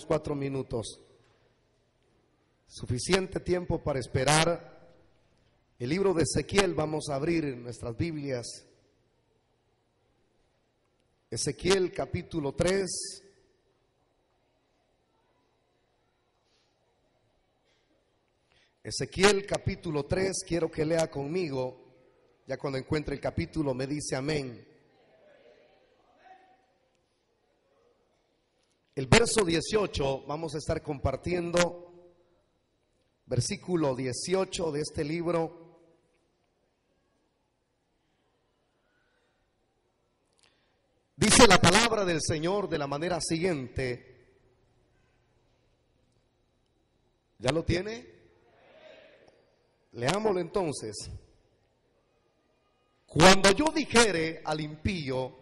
Cuatro minutos. Suficiente tiempo para esperar. El libro de Ezequiel vamos a abrir nuestras Biblias. Ezequiel capítulo 3. Ezequiel capítulo 3, quiero que lea conmigo. Ya cuando encuentre el capítulo me dice amén. El verso 18 vamos a estar compartiendo, versículo 18 de este libro. Dice la palabra del Señor de la manera siguiente. ¿Ya lo tiene? Leámoslo entonces. Cuando yo dijere al impío,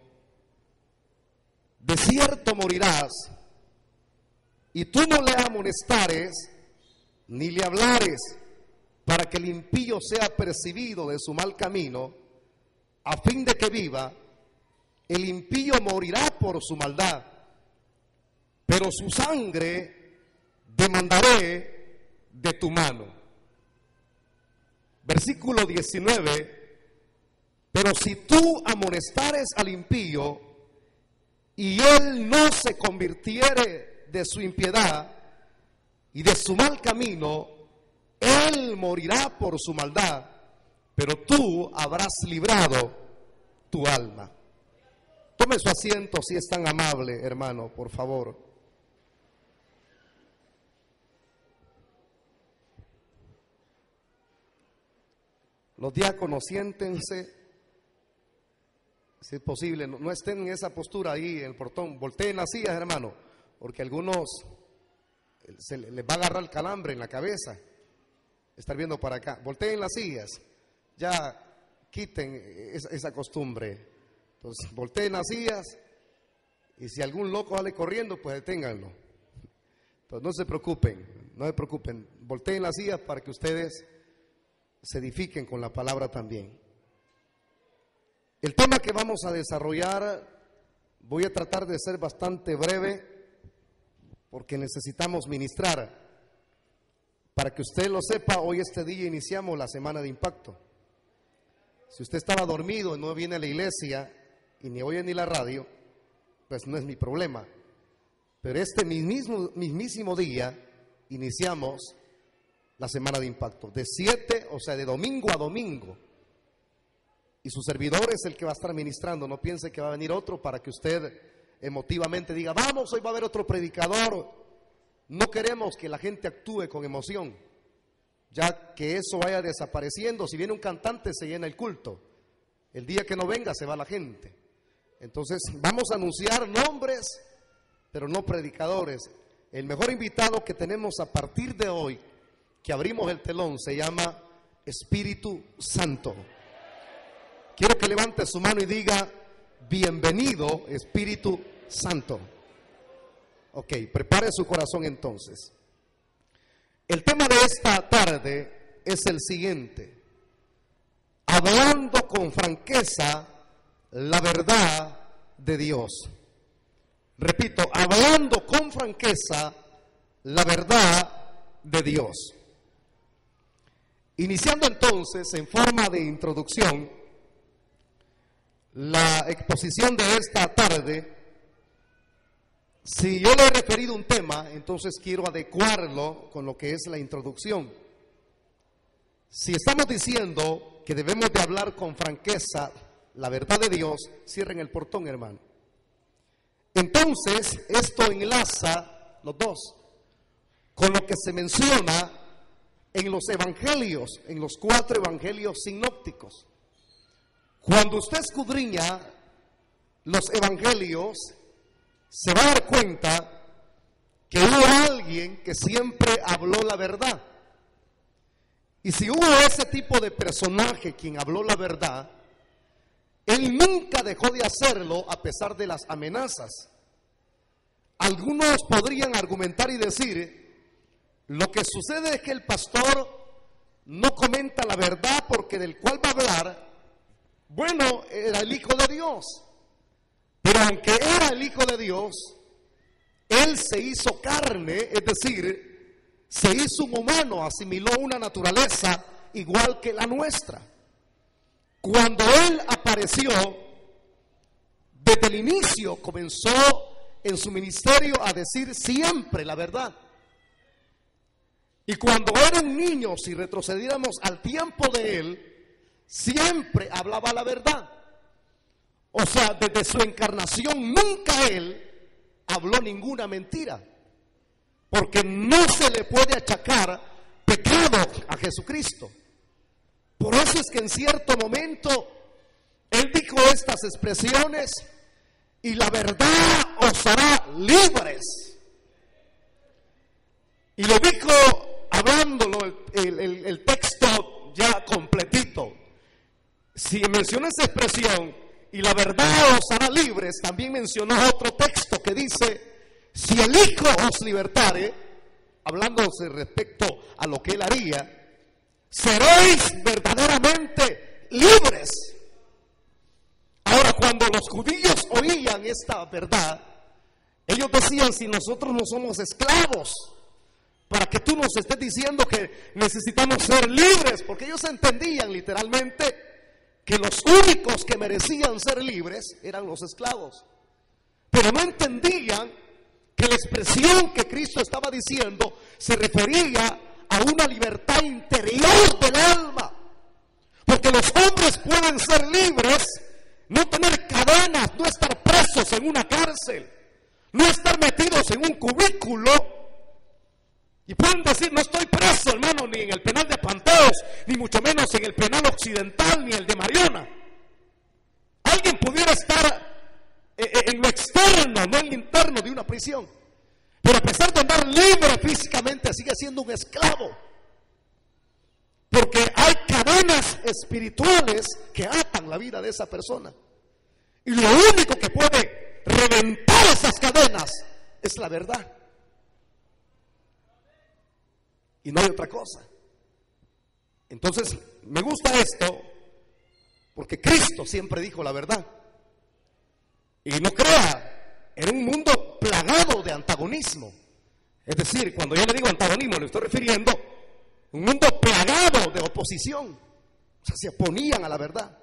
de cierto morirás, y tú no le amonestares, ni le hablares, para que el impío sea percibido de su mal camino, a fin de que viva, el impío morirá por su maldad, pero su sangre demandaré de tu mano. Versículo 19, pero si tú amonestares al impío y él no se convirtiere de su impiedad y de su mal camino, él morirá por su maldad, pero tú habrás librado tu alma. Tome su asiento si es tan amable, hermano, por favor. Los diáconos, siéntense, si es posible, no, estén en esa postura ahí en el portón, volteen las sillas, hermano, porque algunos se les va a agarrar el calambre en la cabeza, estar viendo para acá, volteen las sillas, ya quiten esa, esa costumbre. Entonces, volteen las sillas y si algún loco sale corriendo, pues deténganlo. Entonces, no se preocupen, no se preocupen. Volteen las sillas para que ustedes se edifiquen con la palabra también. El tema que vamos a desarrollar, voy a tratar de ser bastante breve porque necesitamos ministrar. Para que usted lo sepa, hoy este día iniciamos la semana de impacto. Si usted estaba dormido y no viene a la iglesia, y ni oye ni la radio, pues no es mi problema. Pero este mismo, mismísimo día iniciamos la semana de impacto, de siete, o sea, de domingo a domingo. Y su servidor es el que va a estar ministrando, no piense que va a venir otro para que usted emotivamente diga, vamos, hoy va a haber otro predicador. No queremos que la gente actúe con emoción, ya que eso vaya desapareciendo. Si viene un cantante, se llena el culto. El día que no venga, se va la gente. Entonces vamos a anunciar nombres, pero no predicadores. El mejor invitado que tenemos a partir de hoy, que abrimos el telón, se llama Espíritu Santo. Quiero que levante su mano y diga, bienvenido Espíritu Santo. Ok, prepare su corazón entonces. El tema de esta tarde es el siguiente. Hablando con franqueza la verdad de Dios. Repito, hablando con franqueza la verdad de Dios. Iniciando entonces en forma de introducción la exposición de esta tarde, si yo le he referido un tema, entonces quiero adecuarlo con lo que es la introducción. Si estamos diciendo que debemos de hablar con franqueza la verdad de Dios, cierren el portón, hermano. Entonces, esto enlaza los dos con lo que se menciona en los evangelios, en los cuatro evangelios sinópticos. Cuando usted escudriña los evangelios, se va a dar cuenta que hubo alguien que siempre habló la verdad. Y si hubo ese tipo de personaje quien habló la verdad, él nunca dejó de hacerlo a pesar de las amenazas. Algunos podrían argumentar y decir, lo que sucede es que el pastor no comenta la verdad porque del cual va a hablar, bueno, era el Hijo de Dios. Pero aunque era el Hijo de Dios, Él se hizo carne, es decir, se hizo un humano, asimiló una naturaleza igual que la nuestra. Cuando Él apareció, desde el inicio comenzó en su ministerio a decir siempre la verdad. Y cuando era un niño, si retrocediéramos al tiempo de Él, siempre hablaba la verdad. O sea, desde su encarnación nunca Él habló ninguna mentira. Porque no se le puede achacar pecado a Jesucristo. Por eso es que en cierto momento Él dijo estas expresiones y la verdad os hará libres. Y lo dijo hablándolo el, texto ya completito. Si menciona esa expresión y la verdad os hará libres, también mencionó otro texto que dice, si el Hijo os libertare, hablándose respecto a lo que él haría, seréis verdaderamente libres. Ahora, cuando los judíos oían esta verdad, ellos decían, si nosotros no somos esclavos, para que tú nos estés diciendo que necesitamos ser libres, porque ellos entendían literalmente que los únicos que merecían ser libres eran los esclavos. Pero no entendían que la expresión que Cristo estaba diciendo se refería a una libertad interior del alma. Porque los hombres pueden ser libres, no tener cadenas, no estar presos en una cárcel, no estar metidos en un cubículo. Y pueden decir, no estoy preso, hermano, ni en el penal de Panteos, ni mucho menos en el penal occidental, ni el de Mariona. Alguien pudiera estar eh, eh, en lo externo, no en lo interno de una prisión. Pero a pesar de andar libre físicamente, sigue siendo un esclavo. Porque hay cadenas espirituales que atan la vida de esa persona. Y lo único que puede reventar esas cadenas es la verdad. Y no hay otra cosa. Entonces, me gusta esto porque Cristo siempre dijo la verdad. Y no crea, en un mundo plagado de antagonismo. Es decir, cuando yo le digo antagonismo, le estoy refiriendo a un mundo plagado de oposición. O sea, se oponían a la verdad.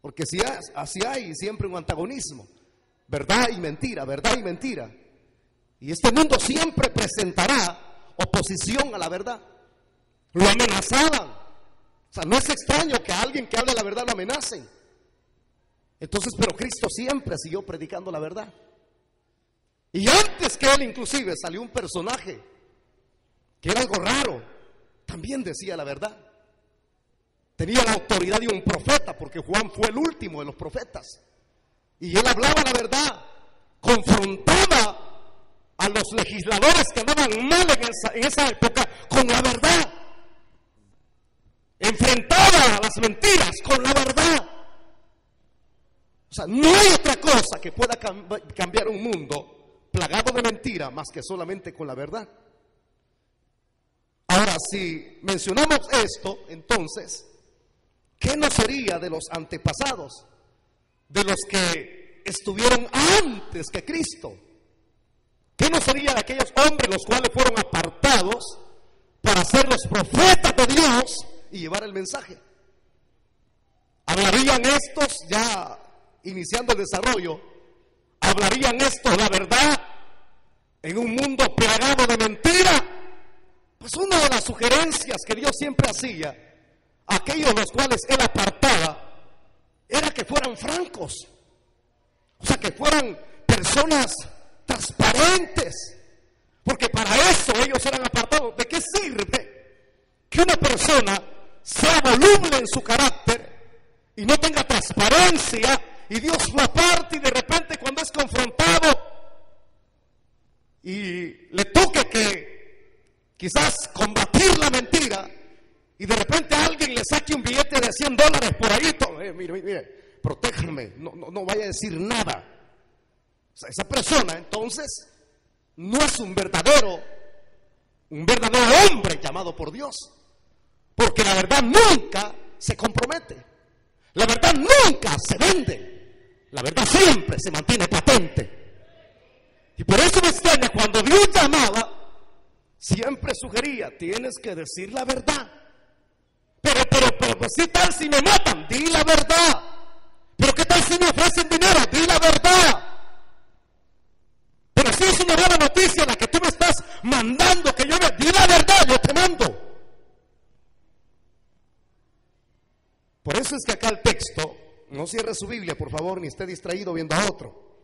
Porque si así hay siempre un antagonismo. Verdad y mentira, verdad y mentira. Y este mundo siempre presentará oposición a la verdad. Lo amenazaban. O sea, no es extraño que a alguien que hable la verdad lo amenacen. Entonces, pero Cristo siempre siguió predicando la verdad. Y antes que él inclusive salió un personaje que era algo raro, también decía la verdad. Tenía la autoridad de un profeta, porque Juan fue el último de los profetas. Y él hablaba la verdad, confrontaba los legisladores que andaban mal en esa, en esa época con la verdad. Enfrentaba a las mentiras con la verdad. O sea, no hay otra cosa que pueda cambiar un mundo plagado de mentira más que solamente con la verdad. Ahora, si mencionamos esto, entonces, ¿qué no sería de los antepasados? De los que estuvieron antes que Cristo. ¿Qué no sería de aquellos hombres los cuales fueron apartados para ser los profetas de Dios y llevar el mensaje? ¿Hablarían estos ya iniciando el desarrollo ¿Hablarían esto la verdad en un mundo plagado de mentira? Pues una de las sugerencias que Dios siempre hacía, aquellos los cuales Él apartaba, era que fueran francos. O sea, que fueran personas transparentes. Porque para eso ellos eran apartados. ¿De qué sirve que una persona sea voluble en su carácter y no tenga transparencia y Dios lo aparte y de repente cuando es confrontado y le toque que quizás combatir la mentira y de repente alguien le saque un billete de 100 dólares por ahí, eh, mire, mire, protéjanme, no, no, no vaya a decir nada. Esa persona entonces no es un verdadero, un verdadero hombre llamado por Dios, porque la verdad nunca se compromete, la verdad nunca se vende. La verdad siempre se mantiene patente. Y por eso me cuando Dios llamaba, siempre sugería, tienes que decir la verdad. Pero, pero, pero, pues, ¿qué tal si me matan? Di la verdad. Pero ¿qué tal si me ofrecen dinero? Di la verdad. Si es una buena noticia la que tú me estás mandando, que yo me... Di la verdad, yo te mando. Por eso es que acá el texto, no cierre su Biblia, por favor, ni esté distraído viendo a otro.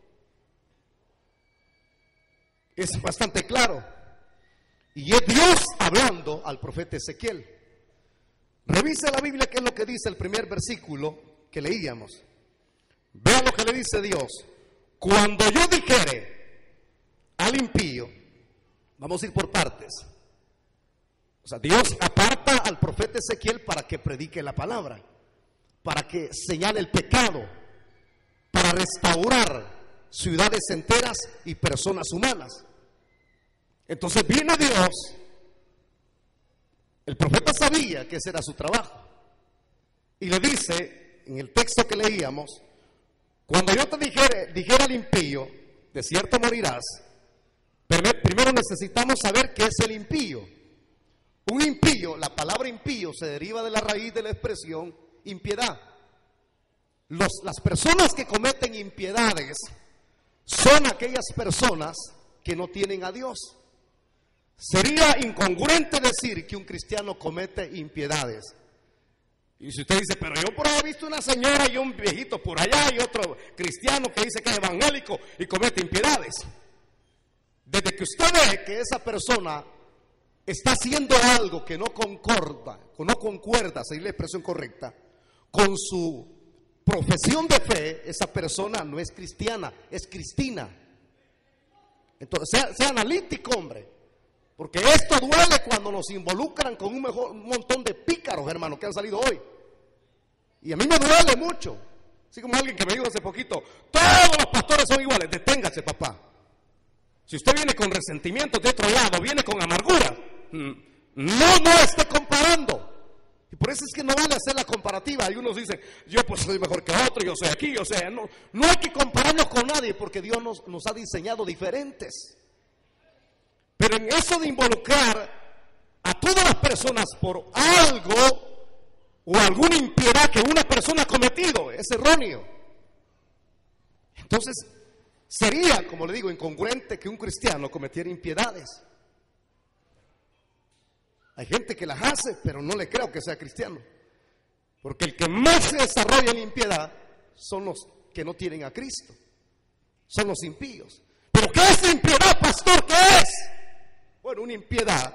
Es bastante claro. Y es Dios hablando al profeta Ezequiel. Revise la Biblia, que es lo que dice el primer versículo que leíamos. Vea lo que le dice Dios. Cuando yo dijere impío, vamos a ir por partes. O sea, Dios aparta al profeta Ezequiel para que predique la palabra, para que señale el pecado, para restaurar ciudades enteras y personas humanas. Entonces viene Dios el profeta sabía que ese era su trabajo. Y le dice, en el texto que leíamos, cuando yo te dijera al impío, de cierto morirás, primero necesitamos saber qué es el impío. Un impío, la palabra impío se deriva de la raíz de la expresión impiedad. las personas que cometen impiedades son aquellas personas que no tienen a Dios. Sería incongruente decir que un cristiano comete impiedades. Y si usted dice, pero yo por ahí he visto una señora y un viejito por allá y otro cristiano que dice que es evangélico y comete impiedades. Desde que usted ve que esa persona está haciendo algo que no concorda, que no concuerda, es la expresión correcta, con su profesión de fe, esa persona no es cristiana, es cristina. Entonces, sea, sea analítico, hombre. Porque esto duele cuando nos involucran con un, mejor, montón de pícaros, hermanos, que han salido hoy. Y a mí me duele mucho. Así como alguien que me dijo hace poquito, todos los pastores son iguales. Deténgase, papá. Si usted viene con resentimiento de otro lado, viene con amargura, mm, no, no esté comparando. Y por eso es que no vale hacer la comparativa. Y unos dicen, yo pues soy mejor que otro, yo soy aquí, yo sé. No, no hay que compararnos con nadie porque Dios nos, nos ha diseñado diferentes. Pero en eso de involucrar a todas las personas por algo o alguna impiedad que una persona ha cometido es erróneo. Entonces, sería, como le digo, incongruente que un cristiano cometiera impiedades. Hay gente que las hace, pero no le creo que sea cristiano. Porque el que más se desarrolla en impiedad son los que no tienen a Cristo. Son los impíos. ¿Pero qué es impiedad, pastor? ¿Qué es? Bueno, una impiedad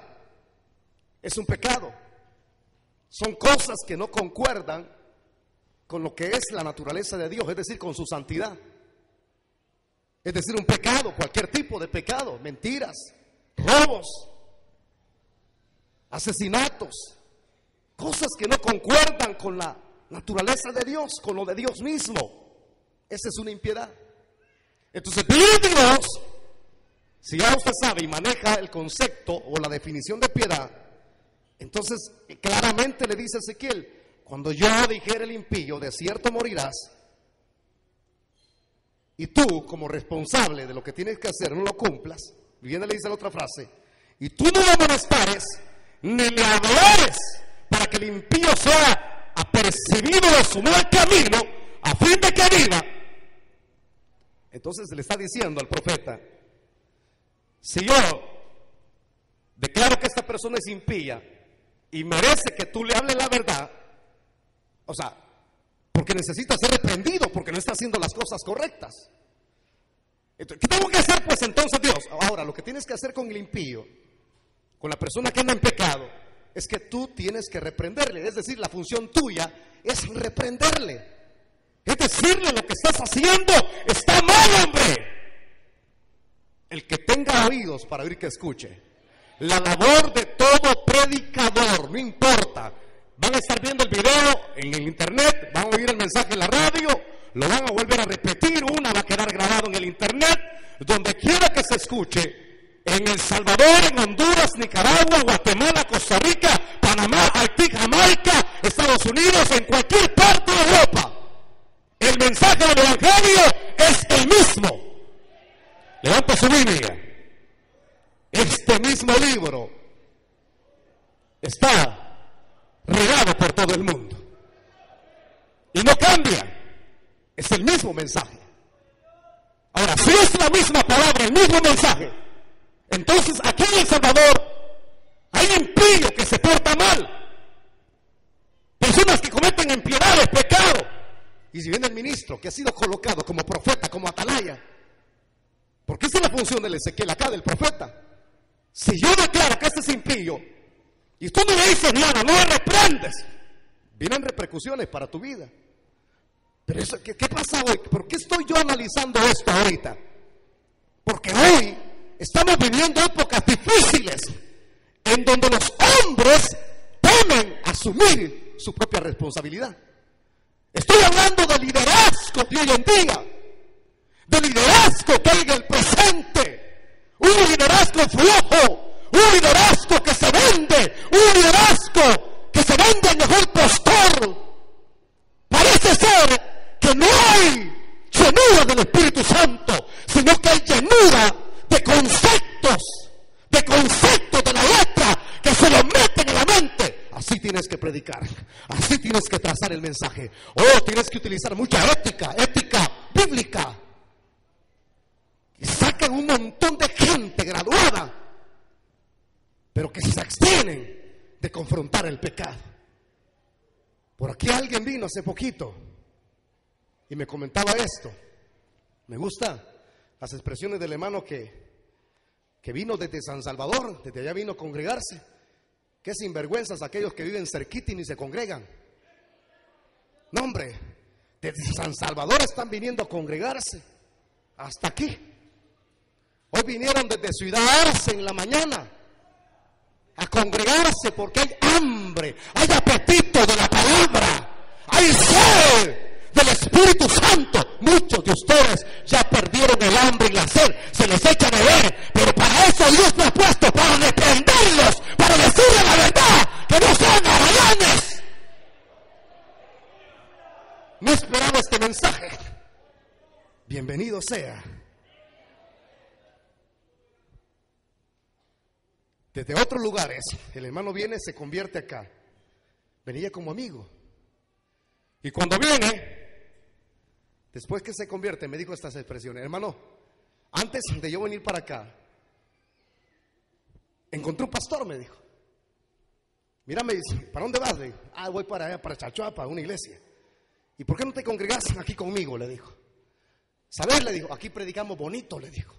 es un pecado. Son cosas que no concuerdan con lo que es la naturaleza de Dios, es decir, con su santidad. Es decir, un pecado, cualquier tipo de pecado, mentiras, robos, asesinatos, cosas que no concuerdan con la naturaleza de Dios, con lo de Dios mismo. Esa es una impiedad. Entonces, Dios si ya usted sabe y maneja el concepto o la definición de piedad, entonces claramente le dice Ezequiel, cuando yo dijere el impío, de cierto morirás, y tú como responsable de lo que tienes que hacer no lo cumplas, viene le dice la otra frase, y tú no lo amonestares, ni le hablares para que el impío sea apercibido de su mal camino, a fin de que viva. Entonces le está diciendo al profeta, si yo declaro que esta persona es impía y merece que tú le hables la verdad, o sea, porque necesita ser reprendido, porque no está haciendo las cosas correctas. ¿Qué tengo que hacer pues entonces Dios? Ahora, lo que tienes que hacer con el impío, con la persona que anda en pecado, es que tú tienes que reprenderle. Es decir, la función tuya es reprenderle. Es decirle lo que estás haciendo está mal, hombre. El que tenga oídos para oír que escuche. La labor de todo predicador, no importa. Van a estar viendo el video en el internet, van a oír el mensaje en la radio, lo van a volver a repetir, una va a quedar grabado en el internet, donde quiera que se escuche, en El Salvador, en Honduras, Nicaragua, Guatemala, Costa Rica, Panamá, Haití, Jamaica, Estados Unidos, en cualquier parte de Europa. El mensaje del Evangelio es el mismo. Levanta su Biblia. Este mismo libro está regado por todo el mundo. Y no cambia. Es el mismo mensaje. Ahora, si es la misma palabra, el mismo mensaje, entonces aquí en El Salvador hay impío que se porta mal. Personas que cometen impiedades, pecado. Y si viene el ministro que ha sido colocado como profeta, como atalaya, porque esa es la función del Ezequiel acá, del profeta. Si yo declaro que este es impío y tú no le dices nada, no le reprendes, vienen repercusiones para tu vida. Pero eso, ¿qué, ¿qué pasa hoy? ¿Por qué estoy yo analizando esto ahorita? Porque hoy estamos viviendo épocas difíciles en donde los hombres temen asumir su propia responsabilidad. Estoy hablando de liderazgo de hoy en día, de liderazgo que hay en el presente, un liderazgo flojo, un liderazgo que se vende, un liderazgo que se vende el mejor postor. Parece ser que no hay llenura del Espíritu Santo, sino que hay llenura de conceptos, de conceptos de la letra que se lo meten en la mente. Así tienes que predicar, así tienes que trazar el mensaje. Oh, tienes que utilizar mucha ética, ética bíblica. Y sacan un montón de gente graduada, pero de confrontar el pecado. Por aquí alguien vino hace poquito y me comentaba esto. Me gusta las expresiones del hermano que, que vino desde San Salvador, desde allá vino a congregarse. Qué sinvergüenzas aquellos que viven cerquita y ni se congregan. No, hombre, desde San Salvador están viniendo a congregarse. Hasta aquí. Hoy vinieron desde Ciudad Arce en la mañana a congregarse porque hay hambre, hay apetito de la palabra, hay sed del Espíritu Santo. Muchos de ustedes ya perdieron el hambre y la sed, se les echa de ver, pero para eso Dios nos ha puesto, para reprenderlos, para decirle la verdad, que no sean arañanes. No esperaba este mensaje. Bienvenido sea. Desde otros lugares, el hermano viene, se convierte acá. Venía como amigo. Y cuando viene, después que se convierte, me dijo estas expresiones, hermano, antes de yo venir para acá, encontré un pastor, me dijo. Mira, me dice, ¿para dónde vas? Le digo, ah, voy para allá, para Chachuapa, una iglesia. ¿Y por qué no te congregas aquí conmigo? Le dijo. ¿Sabes? Le dijo, aquí predicamos bonito, le dijo.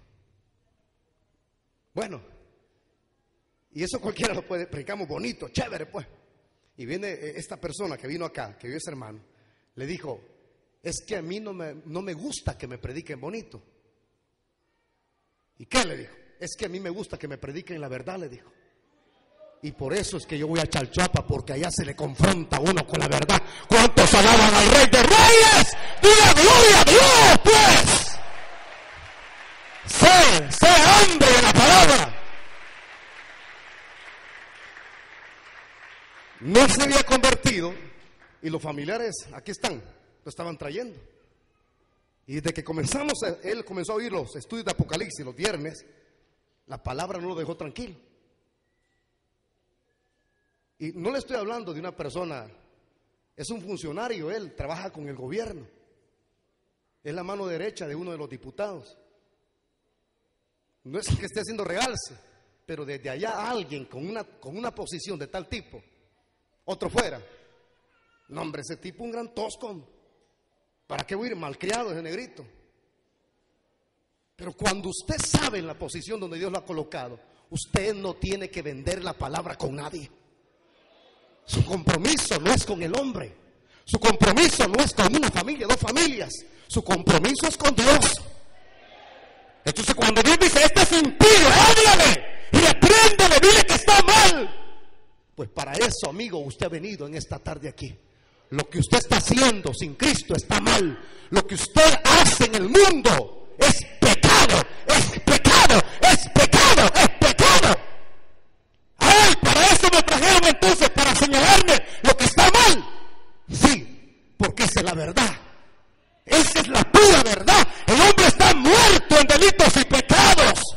Bueno, y eso cualquiera lo puede, predicamos bonito, chévere, pues. Y viene eh, esta persona que vino acá, que vio ese hermano, le dijo, es que a mí no me, no me gusta que me prediquen bonito. ¿Y qué le dijo? Es que a mí me gusta que me prediquen la verdad, le dijo. Y por eso es que yo voy a Chalchapa, porque allá se le confronta uno con la verdad. ¿Cuántos alaban al Rey de Reyes? ¡Diga gloria a Dios, pues! Sé, sé hambre de la palabra. No se había convertido y los familiares aquí están, lo estaban trayendo. Y desde que comenzamos, él comenzó a oír los estudios de Apocalipsis los viernes, la palabra no lo dejó tranquilo. Y no le estoy hablando de una persona, es un funcionario, él trabaja con el gobierno. Es la mano derecha de uno de los diputados. No es que esté haciendo realce, pero desde allá alguien con una, con una posición de tal tipo, otro fuera. No, hombre, ese tipo un gran tosco. ¿Para qué voy a ir malcriado ese negrito? Pero cuando usted sabe en la posición donde Dios lo ha colocado, usted no tiene que vender la palabra con nadie. Su compromiso no es con el hombre. Su compromiso no es con una familia, dos familias. Su compromiso es con Dios. Entonces cuando Dios dice, este es impío, háblale y repréndele, dile que está mal. Pues para eso, amigo, usted ha venido en esta tarde aquí. Lo que usted está haciendo sin Cristo está mal. Lo que usted hace en el mundo es pecado, es pecado, es pecado, es pecado. Ay, para eso me trajeron entonces, para señalarme lo que está mal. Sí, porque esa es la verdad. Esa es la pura verdad. El hombre está muerto en delitos y pecados.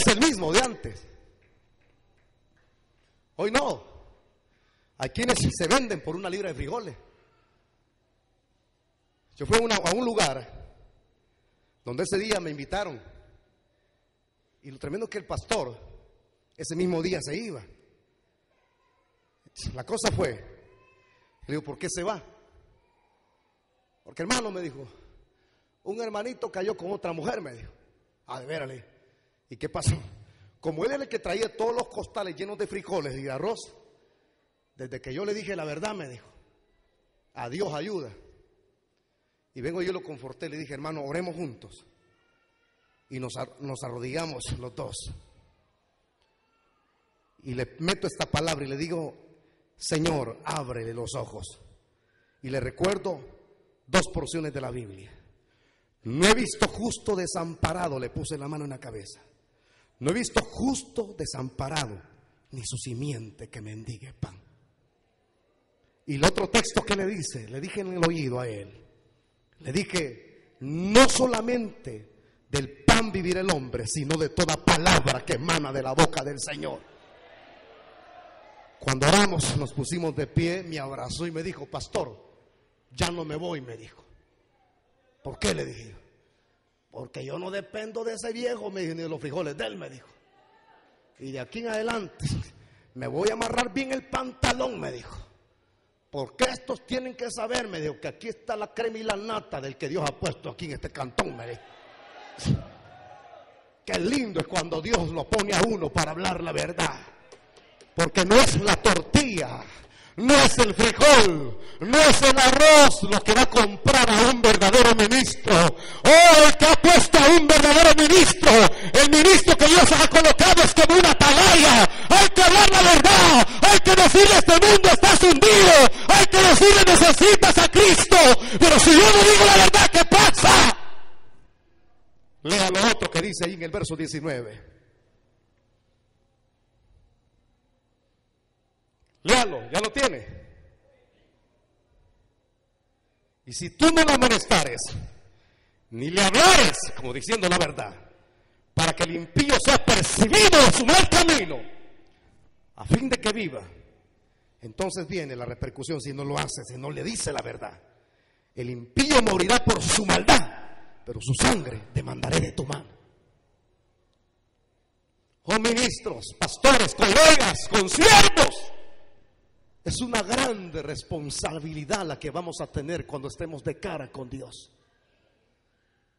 es el mismo de antes. Hoy no. Hay quienes se venden por una libra de frijoles. Yo fui a, un lugar donde ese día me invitaron. Y lo tremendo es que el pastor ese mismo día se iba. La cosa fue, le digo, ¿por qué se va? Porque hermano me dijo, un hermanito cayó con otra mujer, me dijo. Ah, de. ¿Y qué pasó? Como él era el que traía todos los costales llenos de frijoles y de arroz, desde que yo le dije la verdad, me dijo, a Dios ayuda. Y vengo yo lo conforté, le dije, hermano, oremos juntos. Y nos, nos arrodillamos los dos. Y le meto esta palabra y le digo, Señor, ábrele los ojos. Y le recuerdo dos porciones de la Biblia. No he visto justo desamparado, le puse la mano en la cabeza. No he visto justo desamparado, ni su simiente que mendigue pan. Y el otro texto que le dice, le dije en el oído a él, le dije, no solamente del pan vivir el hombre, sino de toda palabra que emana de la boca del Señor. Cuando oramos, nos pusimos de pie, me abrazó y me dijo, pastor, ya no me voy, me dijo. ¿Por qué? Le dije. Porque yo no dependo de ese viejo, me dijo, ni de los frijoles de él, me dijo. Y de aquí en adelante me voy a amarrar bien el pantalón, me dijo. Porque estos tienen que saber, me dijo, que aquí está la crema y la nata del que Dios ha puesto aquí en este cantón, me dijo. Qué lindo es cuando Dios lo pone a uno para hablar la verdad. Porque no es la tortilla, no es el frijol, no es el arroz lo que va a comprar a un verdadero ministro. Oh, el que ha puesto a un verdadero ministro, el ministro que Dios ha colocado es como una atalaya. Hay que hablar la verdad, hay que decirle este mundo estás hundido, hay que decirle necesitas a Cristo. Pero si yo no digo la verdad, ¿qué pasa? Lea lo otro que dice ahí en el verso 19. Léalo, ya lo tiene. Y si tú no lo amonestares, ni le hablares, como diciendo la verdad, para que el impío sea percibido de su mal camino, a fin de que viva, entonces viene la repercusión si no lo hace, si no le dice la verdad. El impío morirá por su maldad, pero su sangre demandaré de tu mano. Oh ministros, pastores, colegas, conciertos, es una grande responsabilidad la que vamos a tener cuando estemos de cara con Dios.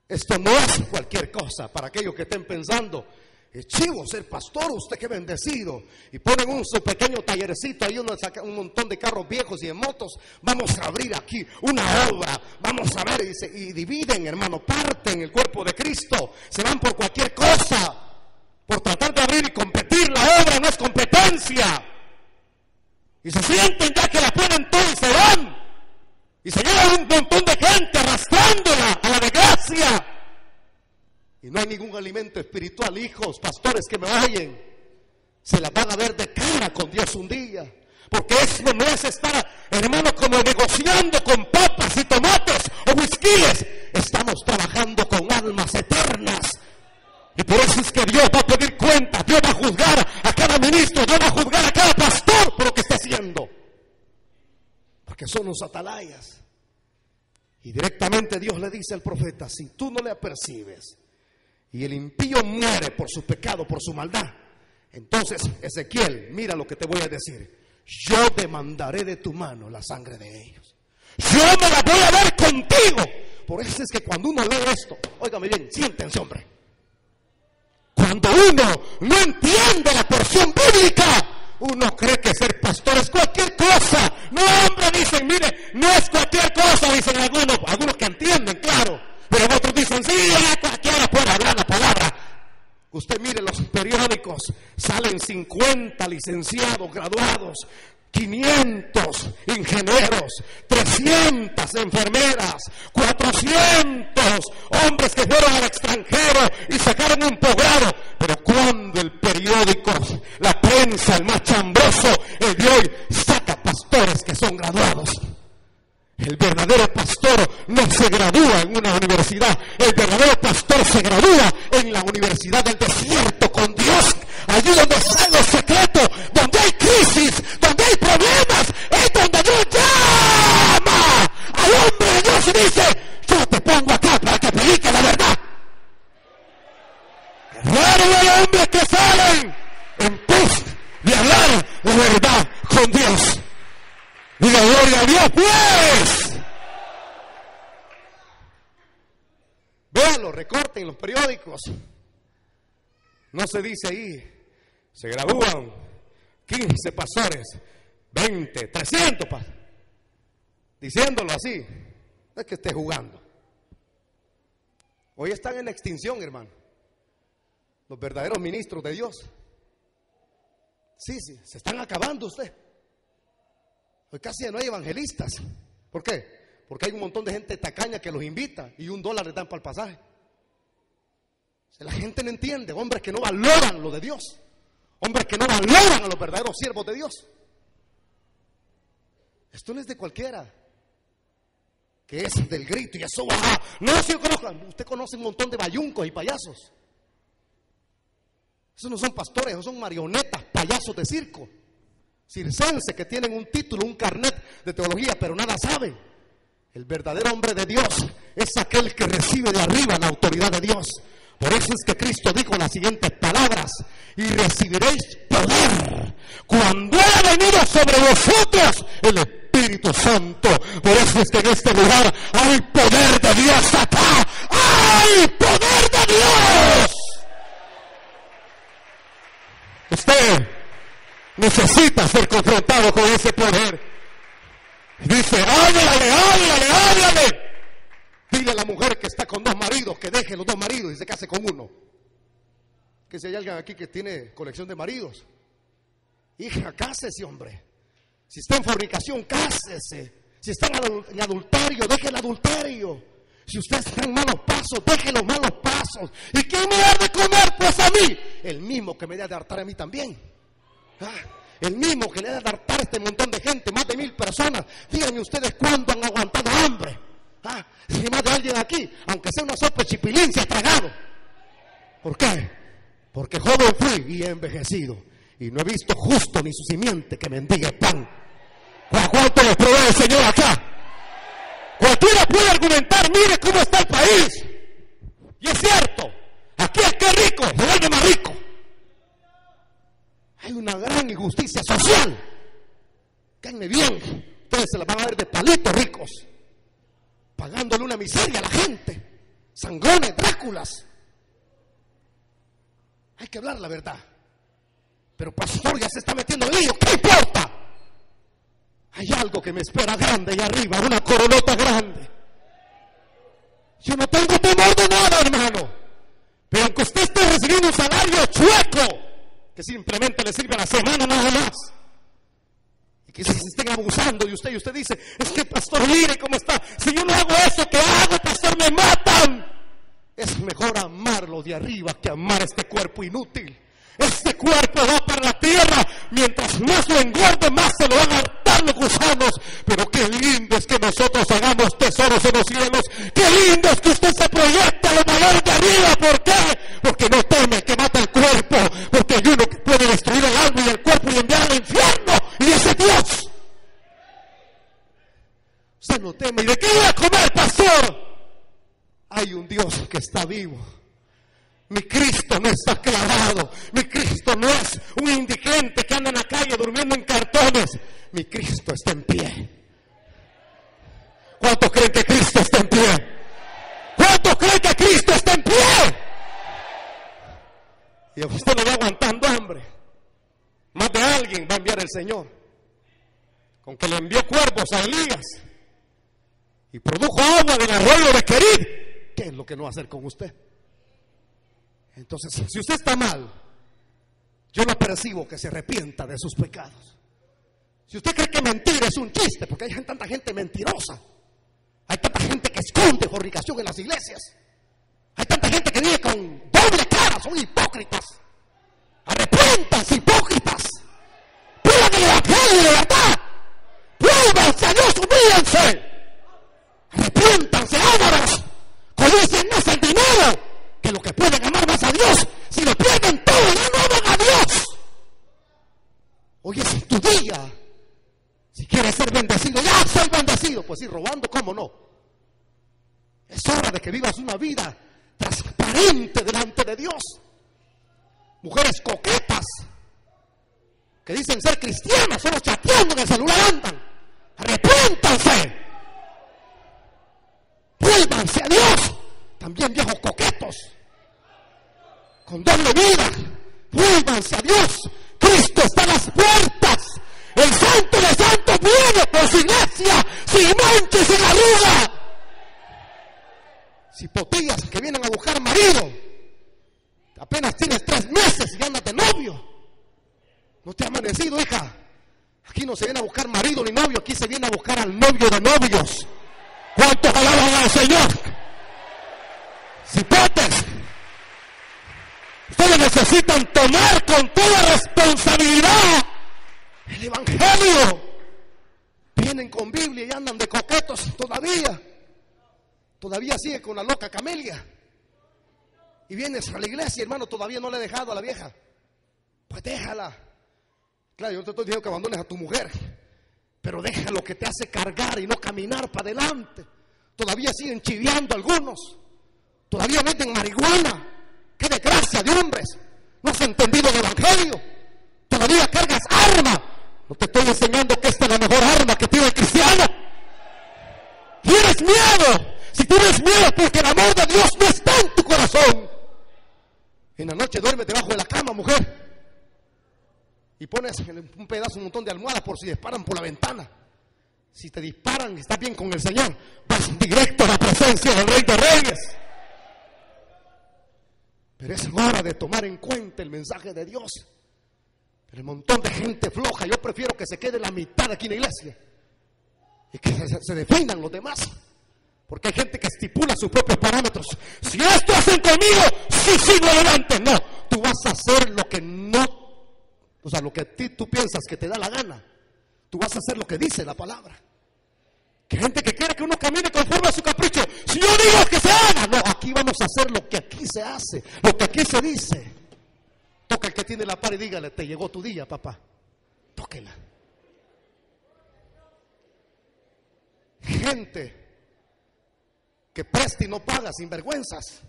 Esto no es cualquier cosa para aquellos que estén pensando, es chivo ser pastor, usted que bendecido. Y ponen un su pequeño tallerecito, ahí uno saca un montón de carros viejos y de motos. Vamos a abrir aquí una obra, vamos a ver, y, y dividen, hermano, parten el cuerpo de Cristo, se van por cualquier cosa, por tratar de abrir y competir. La obra no es competencia. Y se sienten ya que la ponen todo y se van. Y se lleva un montón de gente arrastrándola a la desgracia. Y no hay ningún alimento espiritual, hijos, pastores que me oyen. Se la van a ver de cara con Dios un día. Porque eso no es estar, hermano, como negociando con papas y tomates o whiskyes. Estamos trabajando con almas eternas y por eso es que Dios va a pedir cuenta, Dios va a juzgar a cada ministro, Dios va a juzgar a cada pastor por lo que está haciendo. Porque son los atalayas. Y directamente Dios le dice al profeta, si tú no le apercibes y el impío muere por su pecado, por su maldad, entonces Ezequiel, mira lo que te voy a decir, yo demandaré de tu mano la sangre de ellos. Yo me la voy a dar contigo. Por eso es que cuando uno lee esto, óigame bien, siéntense hombre. Cuando uno no entiende la porción bíblica, uno cree que ser pastor es themselves Diciéndolo así, no es que esté jugando. Hoy están en extinción, hermano. Los verdaderos ministros de Dios. Sí, sí, se están acabando usted. Hoy casi no hay evangelistas. ¿Por qué? Porque hay un montón de gente tacaña que los invita y un dólar le dan para el pasaje. La gente no entiende, hombres que no valoran lo de Dios, hombres que no valoran a los verdaderos siervos de Dios. Esto no es de cualquiera, que es del grito y eso va. No, si conozco, usted conoce un montón de bayuncos y payasos. Esos no son pastores, esos son marionetas, payasos de circo, circenses que tienen un título, un carnet de teología, pero nada saben. El verdadero hombre de Dios es aquel que recibe de arriba la autoridad de Dios. Por eso es que Cristo dijo las siguientes palabras, y recibiréis poder cuando haya venido sobre vosotros el Espíritu Santo. Por eso es que en este lugar hay poder de Dios acá. ¡Hay poder de Dios! Usted necesita ser confrontado con ese poder. Dice, háblale, háblale, háblale. Dile a la mujer que está con dos maridos que deje los dos maridos y se case con uno. Que si hay alguien aquí que tiene colección de maridos, hija, cásese, hombre. Si está en fornicación, cásese. Si está en adulterio, deje el adulterio. Si usted está en malos pasos, deje los malos pasos. ¿Y quién me ha de comer? Pues a mí. El mismo que me da de hartar a mí también. Ah, el mismo que le da de hartar a este montón de gente, más de mil personas. Díganme ustedes cuándo han aguantado hambre. Ah, si más de alguien aquí, aunque sea una sopa de chipilín, se ha tragado. ¿Por qué? Porque joven fui y he envejecido. Y no he visto justo ni su simiente que mendigue pan. ¿A cuánto les provee el Señor acá? Cualquiera puede argumentar, mire cómo está el país. Y es cierto, aquí es que rico, se vuelve más rico. Hay una gran injusticia social. Cáenme bien, ustedes se la van a ver de palitos ricos pagándole una miseria a la gente. Sangones, Dráculas. Hay que hablar la verdad. Pero pastor ya se está metiendo en lío. ¿Qué importa? Hay algo que me espera grande allá arriba, una coronota grande. Yo no tengo temor de nada, hermano. Pero aunque usted esté recibiendo un salario chueco, que simplemente le sirve a la semana nada más que se estén abusando de usted y usted dice, es que pastor, mire cómo está. Si yo no hago eso, ¿qué hago, pastor? Me matan. Es mejor amarlo de arriba que amar este cuerpo inútil. Este cuerpo va para la tierra. Mientras más lo engorde, más se lo van a hartar los gusanos. Pero qué lindo es que nosotros hagamos tesoros en los cielos. Qué lindo es que usted se proyecte a lo mayor de arriba. ¿Por qué? Porque no teme que mata el cuerpo. Porque hay uno que puede destruir el alma y el cuerpo y enviar al infierno. Y ese Dios. Usted no teme. ¿Y de qué voy a comer, pastor? Hay un Dios que está vivo mi Cristo no está clavado. Mi Cristo no es un indigente que anda en la calle durmiendo en cartones. Mi Cristo está en pie. ¿Cuántos creen que Cristo está en pie? ¿Cuántos creen que Cristo está en pie? Y usted no va aguantando hambre. Más de alguien va a enviar el Señor. Con que le envió cuervos a Elías. Y produjo agua del arroyo de Querid. ¿Qué es lo que no va a hacer con usted? Si usted está mal, yo no percibo que se arrepienta de sus pecados. Si usted cree que mentir es un chiste, porque hay tanta gente mentirosa, hay tanta gente que esconde fornicación en las iglesias, hay tanta gente que vive con doble cara, son hipócritas. Arrepientas, hipócritas. Pidan el evangelio de verdad. Vuélvanse a Dios, humíllense. Arrepiéntanse, ámaros. Codicen más el dinero que lo que pueden amar más a Dios. Si lo pierden todo, no aman a Dios. Hoy es tu día. Si quieres ser bendecido, ya soy bendecido. Pues sí, robando, ¿cómo no? Es hora de que vivas una vida transparente delante de Dios. Mujeres coquetas que dicen ser cristianas, solo chateando en el celular andan. Arrepiéntanse. Vuélvanse a Dios. También viejos coquetos. Con doble vida. Vuélvanse a Dios. Cristo está a las puertas. El santo de santos viene iglesia sin mancha y sin arruga. Cipotillas que vienen a buscar marido. Apenas tienes tres meses y andas de novio. No te ha amanecido, hija. Aquí no se viene a buscar marido ni novio, aquí se viene a buscar al novio de novios. ¿Cuántos alaban al Señor? Cipotes, ustedes necesitan tomar con toda responsabilidad el Evangelio. Vienen con Biblia y andan de coquetos todavía. Todavía sigue con la loca Camelia. Y vienes a la iglesia, hermano, todavía no le he dejado a la vieja. Pues déjala. Claro, yo te estoy diciendo que abandones a tu mujer. Pero deja lo que te hace cargar y no caminar para adelante. Todavía siguen chiviando algunos. Todavía venden marihuana. Qué desgracia de hombres. No has entendido el evangelio. Todavía cargas arma. No te estoy enseñando que esta es la mejor arma que tiene el cristiano. Tienes miedo. Si tienes miedo porque el amor de Dios no está en tu corazón. En la noche duerme debajo de la cama, mujer. Y pones un pedazo, un montón de almohadas por si disparan por la ventana. Si te disparan estás bien con el Señor, vas directo a la presencia del Rey de Reyes. Pero es hora de tomar en cuenta el mensaje de Dios. El montón de gente floja, yo prefiero que se quede la mitad aquí en la iglesia y que se, defiendan los demás. Porque hay gente que estipula sus propios parámetros. Si esto hacen conmigo, sí sigo adelante. No, tú vas a hacer lo que no, o sea, lo que ti, tú piensas que te da la gana. Tú vas a hacer lo que dice la palabra. Que gente que quiere que uno camine conforme a su capricho. Si yo digo que se haga, no, aquí vamos a hacer lo que aquí se hace, lo que aquí se dice. Toca el que tiene la par y dígale, te llegó tu día, papá. Tóquela. Gente que presta y no paga sin vergüenzas.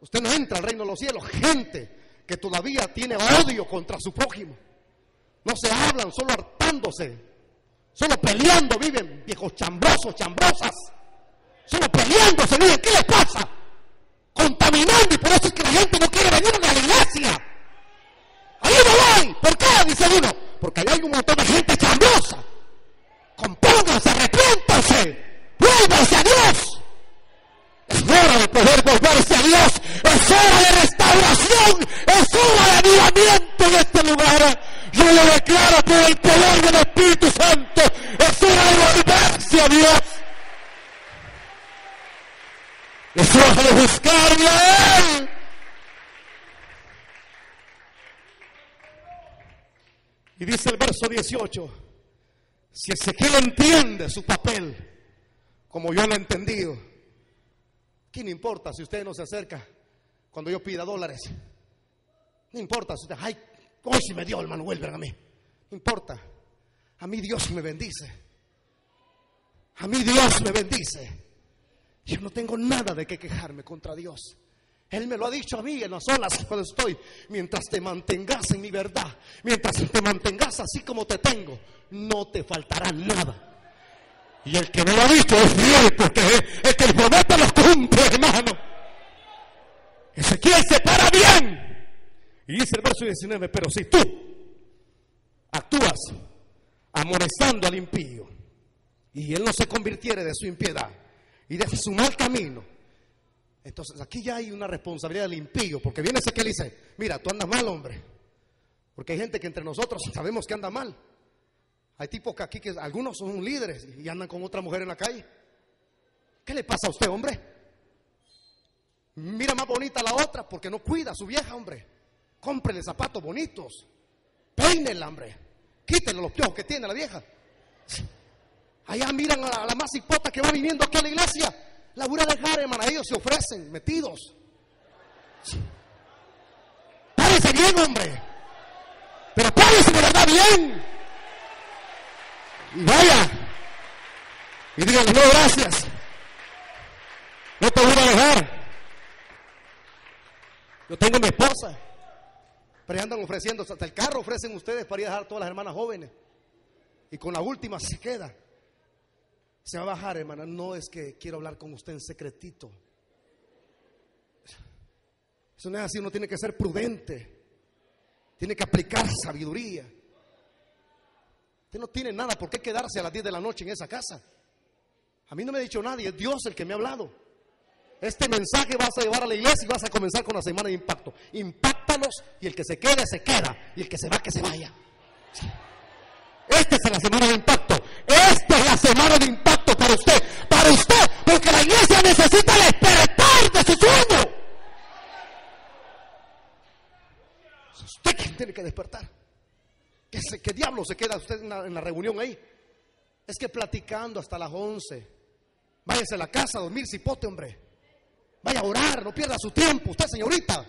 Usted no entra al reino de los cielos. Gente que todavía tiene odio contra su prójimo. No se hablan, solo hartándose. Solo peleando viven viejos chambrosos, chambrosas. Solo peleándose viven. ¿Qué les pasa? Contaminando y por eso es que la gente no quiere venir a la iglesia. Ahí no voy. ¿Por qué? Dice uno. Porque ahí hay un montón de gente chambrosa. Compónganse, arrepiéntanse. Vuélvanse a Dios. Es hora de poder volverse a Dios. Es hora de restauración. Es hora de avivamiento en este lugar. Yo lo declaro por el poder del Espíritu Santo. Es hora de volverse a Dios. Es hora de buscarle a Él. Y dice el verso 18, si Ezequiel entiende su papel, como yo lo he entendido, ¿qué me importa si usted no se acerca cuando yo pida dólares? No importa si usted, ay, hoy si me dio el Manuel, ven a mí. No importa. A mí Dios me bendice. A mí Dios me bendice. Yo no tengo nada de qué quejarme contra Dios. Él me lo ha dicho a mí en las olas cuando estoy. Mientras te mantengas en mi verdad, mientras te mantengas así como te tengo, no te faltará nada. Y el que me lo ha dicho es fiel, porque el que promete lo cumple, hermano. Ezequiel se para bien. Y dice el verso 19, pero si tú actúas amonestando al impío, y él no se convirtiere de su impiedad y de su mal camino, entonces aquí ya hay una responsabilidad del impío, porque viene ese que le dice, mira, tú andas mal, hombre. Porque hay gente que entre nosotros sabemos que anda mal. Hay tipos que aquí que algunos son líderes y andan con otra mujer en la calle. ¿Qué le pasa a usted, hombre? Mira más bonita la otra porque no cuida a su vieja, hombre. Cómprele zapatos bonitos. Peínela, hombre. Quítele los piojos que tiene la vieja. Allá miran a la más hipota que va viniendo aquí a la iglesia. La voy a dejar, hermana. Ellos se ofrecen, metidos. Párese bien, hombre. Pero lo da bien. Y vaya. Y díganle, no, gracias. No te voy a dejar. Yo tengo mi esposa. Pero andan ofreciendo, hasta el carro ofrecen ustedes para ir a dejar a todas las hermanas jóvenes. Y con la última se queda. Se va a bajar, hermana. No es que quiero hablar con usted en secretito. Eso no es así, uno tiene que ser prudente. Tiene que aplicar sabiduría. Usted no tiene nada por qué quedarse a las 10 de la noche en esa casa. A mí no me ha dicho nadie, es Dios el que me ha hablado. Este mensaje vas a llevar a la iglesia y vas a comenzar con la semana de impacto. Impáctalos y el que se quede, se queda. Y el que se va, que se vaya. Esta es la semana de impacto. Esta es la semana de impacto para usted. Para usted. Porque la iglesia necesita despertar de su sueño. usted quien tiene que despertar. ¿Qué, ¿Qué, diablo se queda usted en la, en la reunión ahí? Es que platicando hasta las 11. Váyase a la casa a dormir, cipote, hombre. Vaya a orar, no pierda su tiempo. Usted, señorita,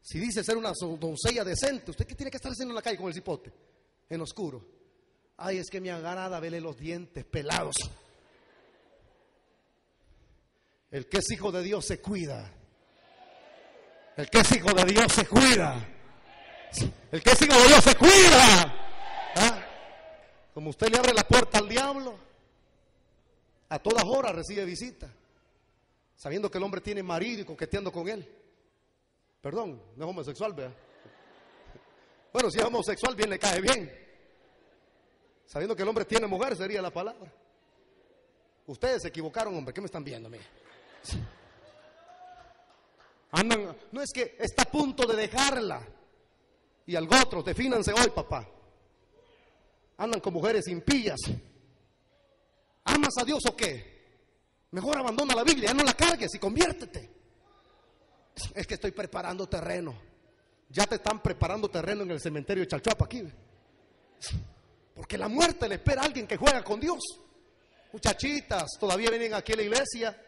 si dice ser una doncella decente, ¿usted qué tiene que estar haciendo en la calle con el cipote? En oscuro. Ay, es que me agrada verle los dientes pelados. El que es hijo de Dios se cuida. El que es hijo de Dios se cuida. El que es hijo de Dios se cuida. ¿Ah? Como usted le abre la puerta al diablo, a todas horas recibe visita sabiendo que el hombre tiene marido y coqueteando con él. Perdón, no es homosexual, vea. Bueno, si es homosexual, bien le cae bien. Sabiendo que el hombre tiene mujer, sería la palabra. Ustedes se equivocaron, hombre. ¿Qué me están viendo, mí? Andan, no es que está a punto de dejarla. Y al otro, defínanse hoy, papá. Andan con mujeres impías. ¿Amas a Dios o qué? Mejor abandona la Biblia, no la cargues y conviértete. Es que estoy preparando terreno. Ya te están preparando terreno en el cementerio de Chalchuapa aquí. Porque la muerte le espera a alguien que juega con Dios. Muchachitas, todavía vienen aquí a la iglesia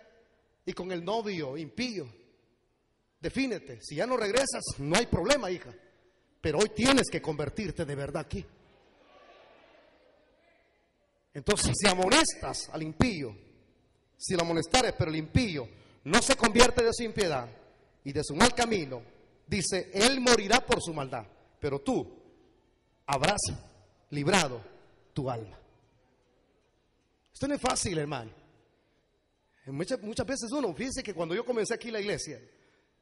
y con el novio impío. Defínete. Si ya no regresas, no hay problema, hija. Pero hoy tienes que convertirte de verdad aquí. Entonces, si amonestas al impío, si lo amonestares, pero el impío no se convierte de su impiedad y de su mal camino, dice, él morirá por su maldad, pero tú habrás librado tu alma. Esto no es fácil, hermano. Muchas, muchas veces uno, fíjense que cuando yo comencé aquí la iglesia,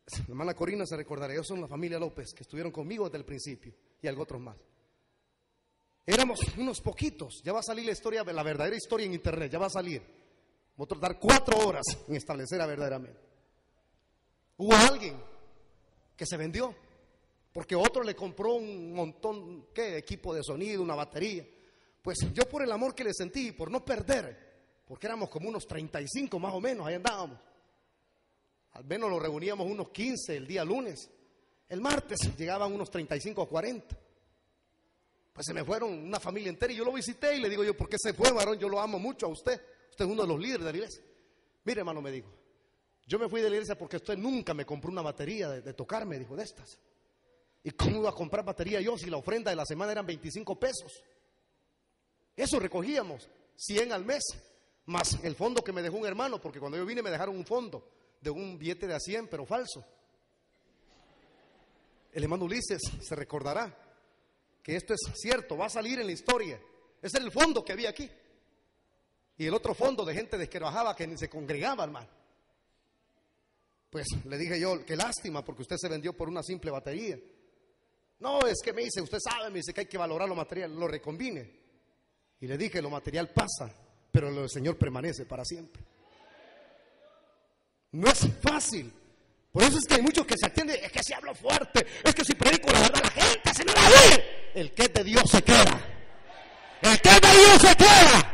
la hermana Corina se recordará, ellos son la familia López, que estuvieron conmigo desde el principio, y algo otros más. Éramos unos poquitos, ya va a salir la historia, la verdadera historia en internet, ya va a salir. Vamos a tardar cuatro horas en establecer verdaderamente. Hubo alguien que se vendió porque otro le compró un montón, ¿qué? Equipo de sonido, una batería. Pues yo por el amor que le sentí, por no perder, porque éramos como unos 35 más o menos, ahí andábamos. Al menos lo reuníamos unos 15 el día lunes. El martes llegaban unos 35 o 40. Pues se me fueron una familia entera y yo lo visité y le digo yo, ¿por qué se fue, varón? Yo lo amo mucho a usted. Usted es uno de los líderes de la iglesia. Mire, hermano, me dijo, yo me fui de la iglesia porque usted nunca me compró una batería de, tocar, me dijo, de estas. ¿Y cómo iba a comprar batería yo si la ofrenda de la semana eran 25 pesos? Eso recogíamos, 100 al mes, más el fondo que me dejó un hermano, porque cuando yo vine me dejaron un fondo de un billete de a 100, pero falso. El hermano Ulises se recordará que esto es cierto, va a salir en la historia. Ese era el fondo que había aquí. Y el otro fondo de gente de que ni se congregaba, hermano. Pues le dije yo, qué lástima, porque usted se vendió por una simple batería. No, es que me dice, usted sabe, me dice que hay que valorar lo material, lo recombine. Y le dije, lo material pasa, pero lo del Señor permanece para siempre. No es fácil. Por eso es que hay muchos que se atienden, es que si hablo fuerte, es que si predico la verdad, la gente se me la ve. El que de Dios se queda. El que es de Dios se queda.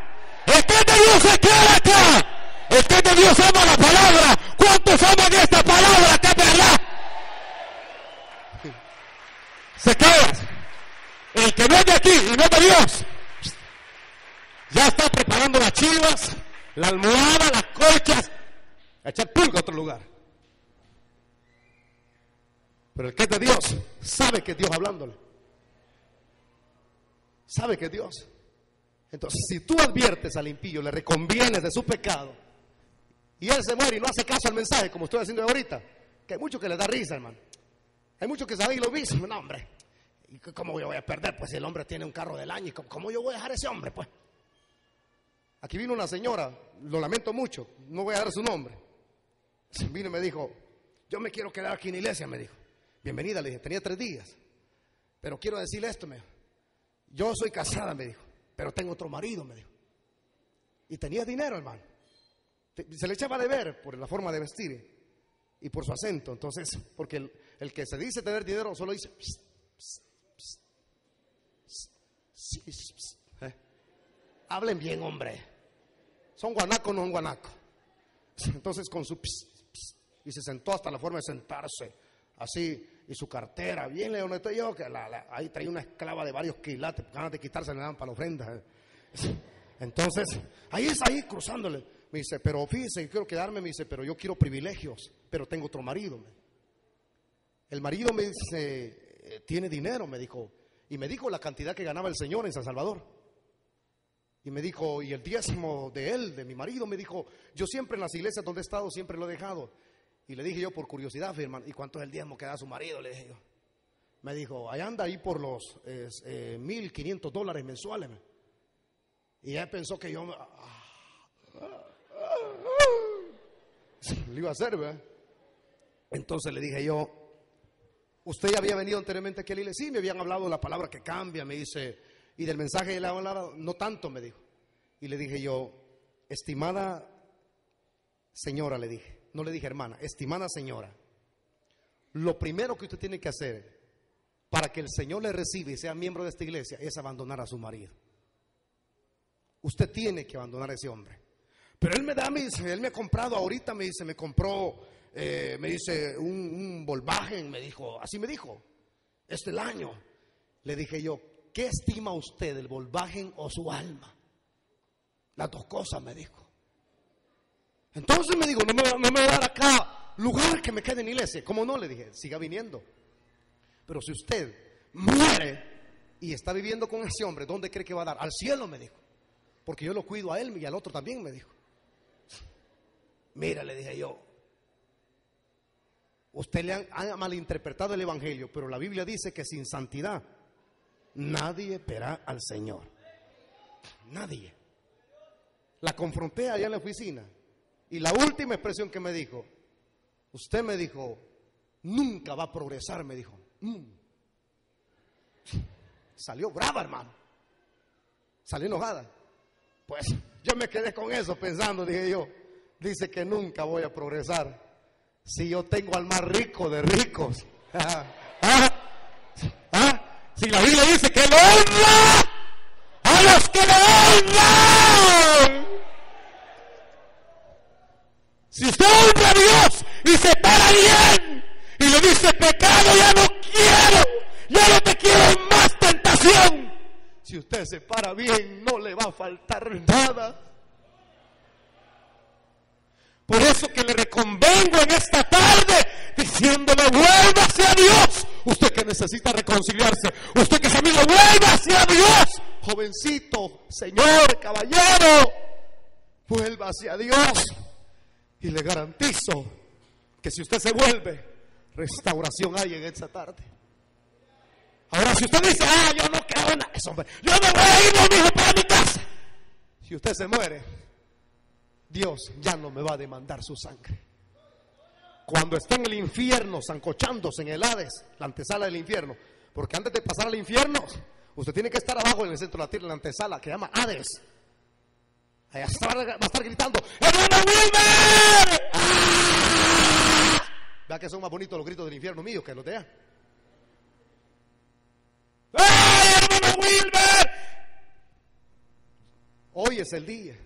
Dios se queda acá. El que de Dios ama la palabra. ¿Cuántos aman esta palabra que verdad? Se queda. El que no de aquí y no de Dios, ya está preparando las chivas, la almohada, las colchas, echar pulga a otro lugar. Pero el que es de Dios sabe que es Dios hablándole. sabe que Dios. Entonces, si tú adviertes al impío, le reconvienes de su pecado, y él se muere y no hace caso al mensaje, como estoy haciendo ahorita, que hay mucho que le da risa, hermano. Hay muchos que saben lo mismo, no, hombre. ¿Y cómo yo voy a perder? Pues si el hombre tiene un carro del año, ¿y cómo yo voy a dejar a ese hombre? Pues aquí vino una señora, lo lamento mucho, no voy a dar su nombre. Vino y me dijo, yo me quiero quedar aquí en la iglesia, me dijo. Bienvenida, le dije, tenía tres días. Pero quiero decirle esto, me dijo. Yo soy casada, me dijo, pero tengo otro marido, me dijo. Y tenía dinero, hermano. Se le echaba de ver por la forma de vestir y por su acento. Entonces, porque el, que se dice tener dinero solo dice, ¿eh? hablen bien, hombre. Son guanacos, no son guanacos. Entonces, con su y se sentó hasta la forma de sentarse, así, y su cartera, bien estoy yo, que ahí traía una esclava de varios quilates, ganas de quitarse le dan para la ofrenda. ¿eh? Entonces, ahí es ahí cruzándole. Me dice, pero fíjese, quiero quedarme. Me dice, pero yo quiero privilegios, pero tengo otro marido. El marido me dice, eh, tiene dinero, me dijo. Y me dijo la cantidad que ganaba el Señor en San Salvador. Y me dijo, y el diezmo de él, de mi marido, me dijo, yo siempre en las iglesias donde he estado, siempre lo he dejado. Y le dije yo por curiosidad, hermano, ¿y cuánto es el diezmo que da su marido? Le dije yo. Me dijo, ahí anda ahí por los eh, mil quinientos dólares mensuales. Y él pensó que yo... Lo iba a hacer, ¿verdad? Entonces le dije yo, ¿usted ya había venido anteriormente aquí a iglesia? Sí, me habían hablado de la palabra que cambia, me dice, y del mensaje de la hablado, no tanto, me dijo. Y le dije yo, estimada señora, le dije, no le dije hermana, estimada señora, lo primero que usted tiene que hacer para que el Señor le reciba y sea miembro de esta iglesia es abandonar a su marido. Usted tiene que abandonar a ese hombre. Pero él me da, me dice, él me ha comprado ahorita, me dice, me compró, eh, me dice, un, un me dijo, así me dijo, este el año. Le dije yo, ¿qué estima usted, el Volkswagen o su alma? Las dos cosas, me dijo. Entonces me dijo, no me, no va a dar acá lugar que me quede en iglesia. ¿Cómo no? Le dije, siga viniendo. Pero si usted muere y está viviendo con ese hombre, ¿dónde cree que va a dar? Al cielo, me dijo. Porque yo lo cuido a él y al otro también, me dijo. Mira, le dije yo, usted le ha, malinterpretado el Evangelio, pero la Biblia dice que sin santidad nadie verá al Señor. Nadie. La confronté allá en la oficina y la última expresión que me dijo, usted me dijo, nunca va a progresar, me dijo. Mm. Salió brava, hermano. Salió enojada. Pues yo me quedé con eso pensando, dije yo, dice que nunca voy a progresar si yo tengo al más rico de ricos. ¿Ah? ¿Ah? Si la Biblia dice que lo honra a los que lo honran. Si usted honra a Dios y se para bien y le dice pecado, ya no quiero, ya no te quiero más tentación si usted se para bien, no le va a faltar nada. Por eso que le reconvengo en esta tarde diciéndole, vuelva hacia Dios. Usted que necesita reconciliarse, usted que es amigo, vuelva hacia Dios. Jovencito, señor, caballero, vuelva hacia Dios. Y le garantizo que si usted se vuelve, restauración hay en esta tarde. Ahora, si usted dice, ah, yo no creo en eso, hombre, yo me voy a ir, no, hijo, para mi casa. Si usted se muere, Dios ya no me va a demandar su sangre. Cuando esté en el infierno, zancochándose en el Hades, la antesala del infierno, porque antes de pasar al infierno, usted tiene que estar abajo en el centro de la tierra, en la antesala, que llama Hades. Allá va a estar gritando, ¡Hermano Wilmer! ¡Ah! Vea que son más bonitos los gritos del infierno mío que los de allá. ¡Ay, hermano Wilmer! Hoy es el día.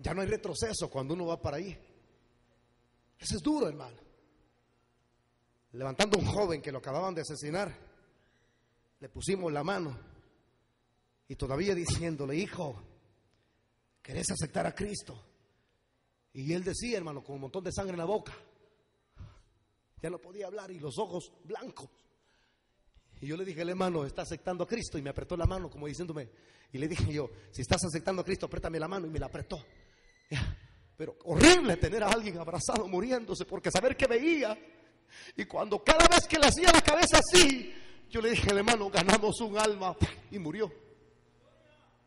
Ya no hay retroceso cuando uno va para ahí. Eso es duro, hermano. Levantando un joven que lo acababan de asesinar, le pusimos la mano y todavía diciéndole, hijo, ¿querés aceptar a Cristo? Y él decía, hermano, con un montón de sangre en la boca, ya no podía hablar y los ojos blancos. Y yo le dije al hermano, está aceptando a Cristo y me apretó la mano como diciéndome, y le dije yo, si estás aceptando a Cristo, apriétame la mano y me la apretó. Pero horrible tener a alguien abrazado muriéndose porque saber que veía. Y cuando cada vez que le hacía la cabeza así, yo le dije, hermano, ganamos un alma y murió.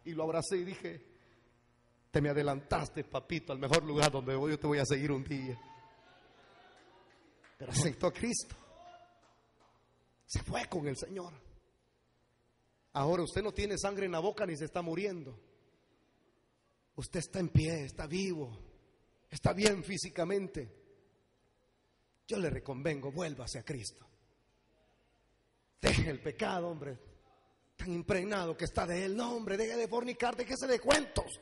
Y lo abracé y dije, te me adelantaste, papito, al mejor lugar donde yo te voy a seguir un día. Pero aceptó a Cristo. Se fue con el Señor. Ahora usted no tiene sangre en la boca ni se está muriendo. Usted está en pie, está vivo, está bien físicamente. Yo le reconvengo, vuélvase a Cristo. Deje el pecado, hombre, tan impregnado que está de él. No, hombre, deje de fornicar, déjese de cuentos.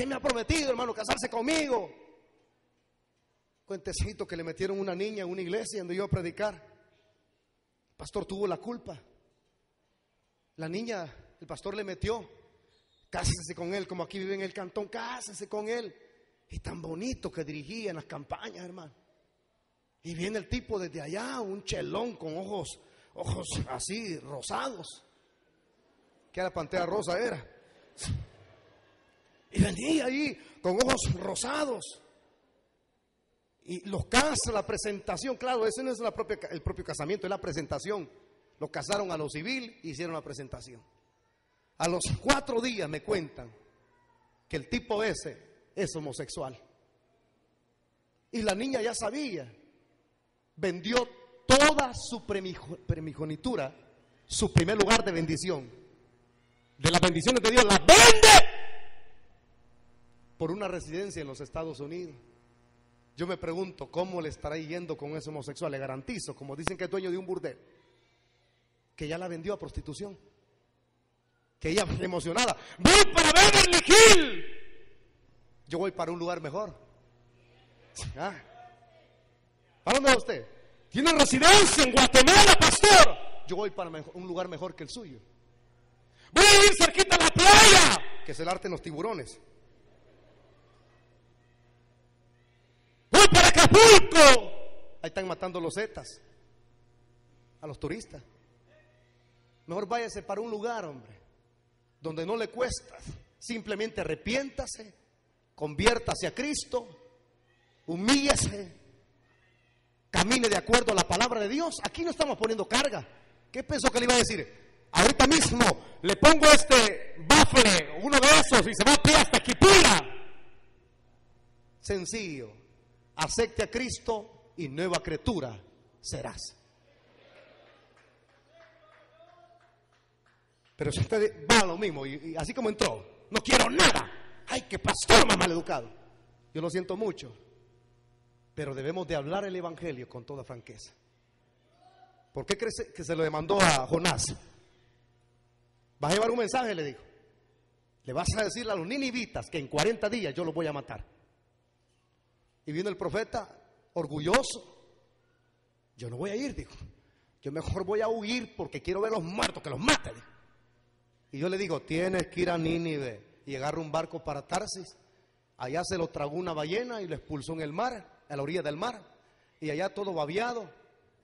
¿Quién me ha prometido, hermano, casarse conmigo? Cuentecito que le metieron una niña en una iglesia donde yo a predicar. El pastor tuvo la culpa. La niña, el pastor le metió. Cásese con él, como aquí vive en el cantón, cásese con él. Y tan bonito que dirigía en las campañas, hermano. Y viene el tipo desde allá, un chelón con ojos, ojos así, rosados. Que la pantera rosa era. Y venía ahí con ojos rosados. Y los casa, la presentación, claro, ese no es la propia, el propio casamiento, es la presentación. Lo casaron a lo civil y hicieron la presentación. A los cuatro días me cuentan que el tipo ese es homosexual. Y la niña ya sabía. Vendió toda su primogenitura, su primer lugar de bendición. De las bendiciones de Dios, la vende por una residencia en los Estados Unidos. Yo me pregunto cómo le estará yendo con ese homosexual. Le garantizo, como dicen que es dueño de un burdel, que ya la vendió a prostitución. Que ella emocionada. Voy para Beverly Hill. Yo voy para un lugar mejor. ¿Ah? ¿Para dónde va usted? Tiene residencia en Guatemala, pastor. Yo voy para un lugar mejor que el suyo. Voy a ir cerquita a la playa, que es el arte en los tiburones. Voy para Ahí están matando los zetas a los turistas. Mejor váyase para un lugar, hombre, donde no le cuesta. Simplemente arrepiéntase, conviértase a Cristo, humíllese, camine de acuerdo a la palabra de Dios. Aquí no estamos poniendo carga. ¿Qué pensó que le iba a decir? Ahorita mismo le pongo este bafle, uno de esos, y se va a pie hasta Quipura. Sencillo. Acepte a Cristo y nueva criatura serás. Pero si usted va a lo mismo y, así como entró, no quiero nada. Ay, qué pastor más mal educado. Yo lo siento mucho. Pero debemos de hablar el Evangelio con toda franqueza. ¿Por qué crees que se lo demandó a Jonás? Vas a llevar un mensaje, le dijo. Le vas a decir a los ninivitas que en 40 días yo los voy a matar. Y vino el profeta orgulloso. Yo no voy a ir, dijo. Yo mejor voy a huir porque quiero ver a los muertos, que los maten. Y yo le digo, tienes que ir a Nínive y agarra un barco para Tarsis. Allá se lo tragó una ballena y lo expulsó en el mar, a la orilla del mar. Y allá todo babiado.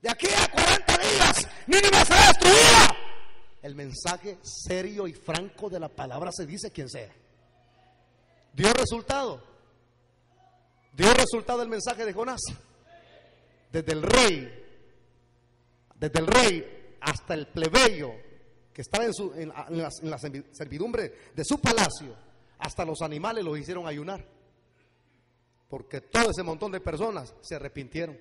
De aquí a 40 días, Nínive será destruida. El mensaje serio y franco de la palabra se dice quien sea. Dio resultado. Dio resultado el mensaje de Jonás. Desde el rey, desde el rey hasta el plebeyo, que estaba en, su, en, la, servidumbre de su palacio, hasta los animales los hicieron ayunar. Porque todo ese montón de personas se arrepintieron.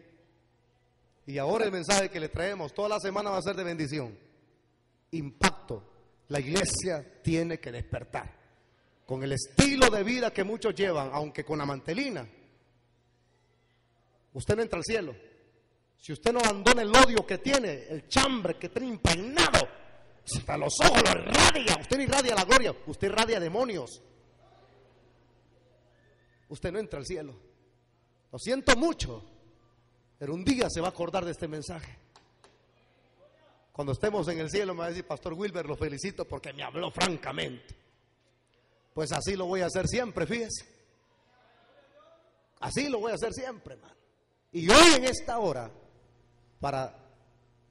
Y ahora el mensaje que le traemos toda la semana va a ser de bendición. Impacto. La iglesia tiene que despertar. Con el estilo de vida que muchos llevan, aunque con la mantelina, usted no entra al cielo. Si usted no abandona el odio que tiene, el chambre que tiene impregnado, hasta los ojos lo irradia. Usted no irradia la gloria, usted irradia demonios. Usted no entra al cielo. Lo siento mucho, pero un día se va a acordar de este mensaje. Cuando estemos en el cielo me va a decir, Pastor Wilber, lo felicito porque me habló francamente. Pues así lo voy a hacer siempre, fíjese. Así lo voy a hacer siempre, hermano. Y hoy en esta hora, para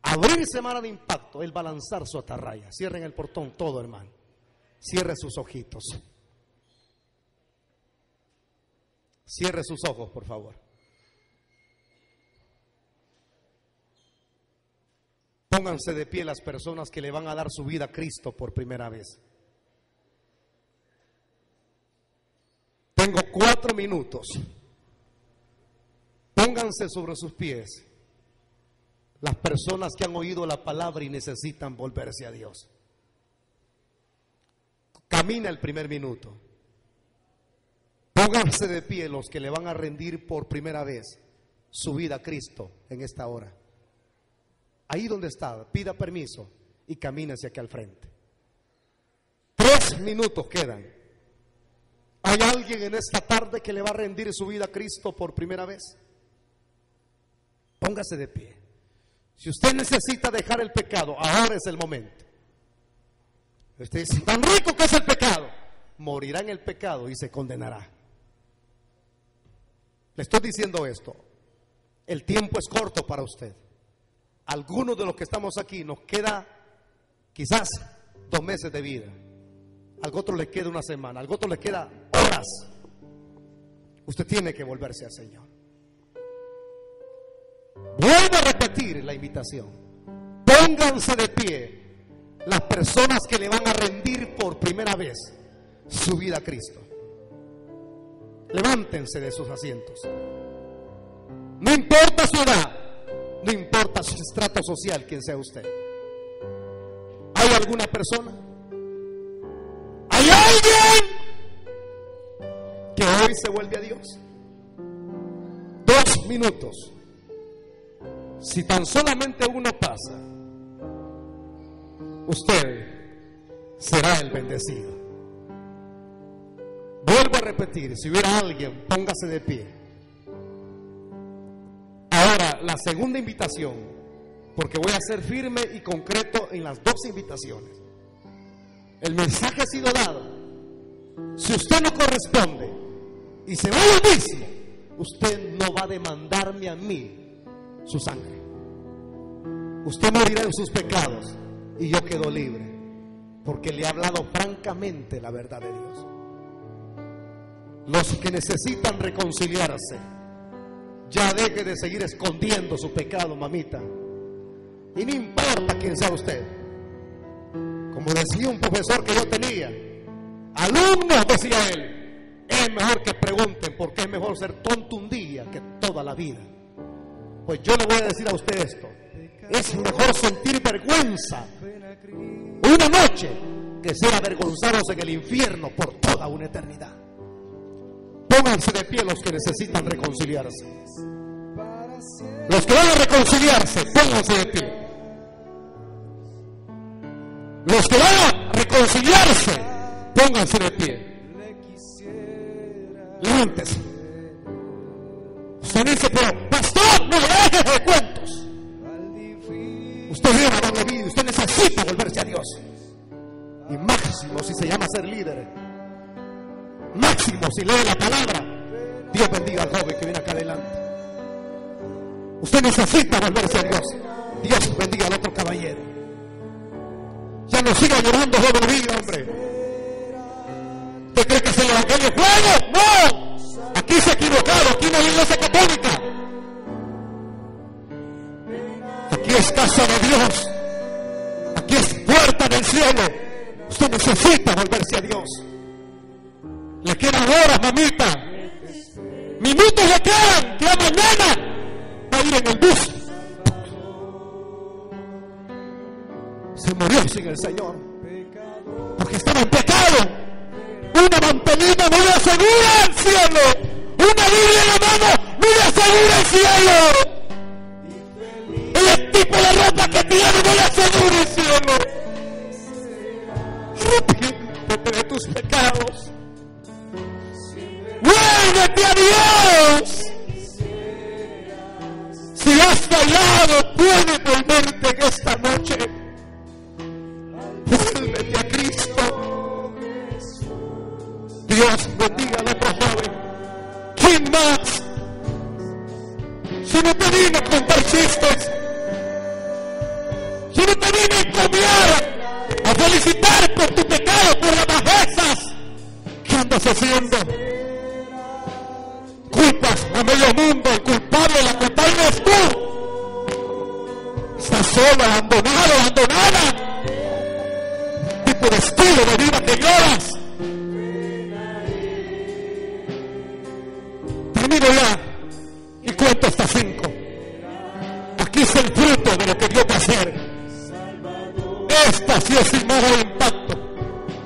abrir semana de impacto, Él va a lanzar su atarraya. Cierren el portón todo, hermano. Cierre sus ojitos. Cierre sus ojos, por favor. Pónganse de pie las personas que le van a dar su vida a Cristo por primera vez. Tengo cuatro minutos. Pónganse sobre sus pies las personas que han oído la palabra y necesitan volverse a Dios. Camina el primer minuto. Pónganse de pie los que le van a rendir por primera vez su vida a Cristo en esta hora. Ahí donde está, pida permiso y camínese aquí al frente. Tres minutos quedan. ¿Hay alguien en esta tarde que le va a rendir su vida a Cristo por primera vez? Póngase de pie. Si usted necesita dejar el pecado, ahora es el momento. Usted dice, tan rico que es el pecado, morirá en el pecado y se condenará. Le estoy diciendo esto. El tiempo es corto para usted. Algunos de los que estamos aquí nos queda quizás dos meses de vida. Al otro le queda una semana, al otro le queda horas. Usted tiene que volverse al Señor. Vuelvo a repetir la invitación. Pónganse de pie las personas que le van a rendir por primera vez su vida a Cristo. Levántense de sus asientos. No importa su edad, no importa su estrato social, quien sea usted. ¿Hay alguna persona? ¿Hay alguien que hoy se vuelve a Dios? Dos minutos. Si tan solamente uno pasa, usted será el bendecido. Vuelvo a repetir, si hubiera alguien, póngase de pie. Ahora, la segunda invitación, porque voy a ser firme y concreto en las dos invitaciones. El mensaje ha sido dado. Si usted no corresponde y se va al mismo, usted no va a demandarme a mí su sangre. Usted morirá en sus pecados y yo quedo libre, porque le he hablado francamente la verdad de Dios. Los que necesitan reconciliarse, ya deje de seguir escondiendo su pecado, mamita. Y no importa quién sea usted. Como decía un profesor que yo tenía, alumnos, decía él, es mejor que pregunten porque es mejor ser tonto un día que toda la vida. Pues yo le voy a decir a usted esto. Es mejor sentir vergüenza una noche que ser avergonzados en el infierno por toda una eternidad. Pónganse de pie los que necesitan reconciliarse. Los que van a reconciliarse, pónganse de pie. Los que van a reconciliarse, pónganse de pie. Levántese. Usted dice, pero pastor, no dejes de cuentos. Usted a la vida, usted necesita volverse a Dios. Y máximo si se llama ser líder. Máximo si lee la palabra. Dios bendiga al joven que viene acá adelante. Usted necesita volverse a Dios. Dios bendiga al otro caballero. Ya no siga llorando, joven vida, hombre. ¿Usted cree que es el evangelio juego? No. Aquí se ha equivocado. Aquí no hay iglesia católica. Es casa de Dios. Aquí es puerta del cielo. Usted necesita volverse a Dios. Le quedan horas, mamita. Minutos le quedan. Que mañana va a ir en el bus. Se murió sin el Señor. Porque estaba en pecado. Una mantelita no le asegura el cielo. Una Biblia en la mano no le asegura el cielo. Ropa que tiene no le cielo. Arrepiéntete de tus pecados. Vuélvete a Dios. Si has fallado, puedes volverte en esta noche. Vuélvete a Cristo. Dios bendiga al otro joven. ¿Quién más? Que haciendo. Culpas a medio mundo, el culpable, la culpable es tú. Estás solo, abandonado, abandonada. Tipo de estilo de vida que lloras. Termino ya y cuento hasta cinco. Aquí es el fruto de lo que Dios a hacer. Esta sí es más de impacto.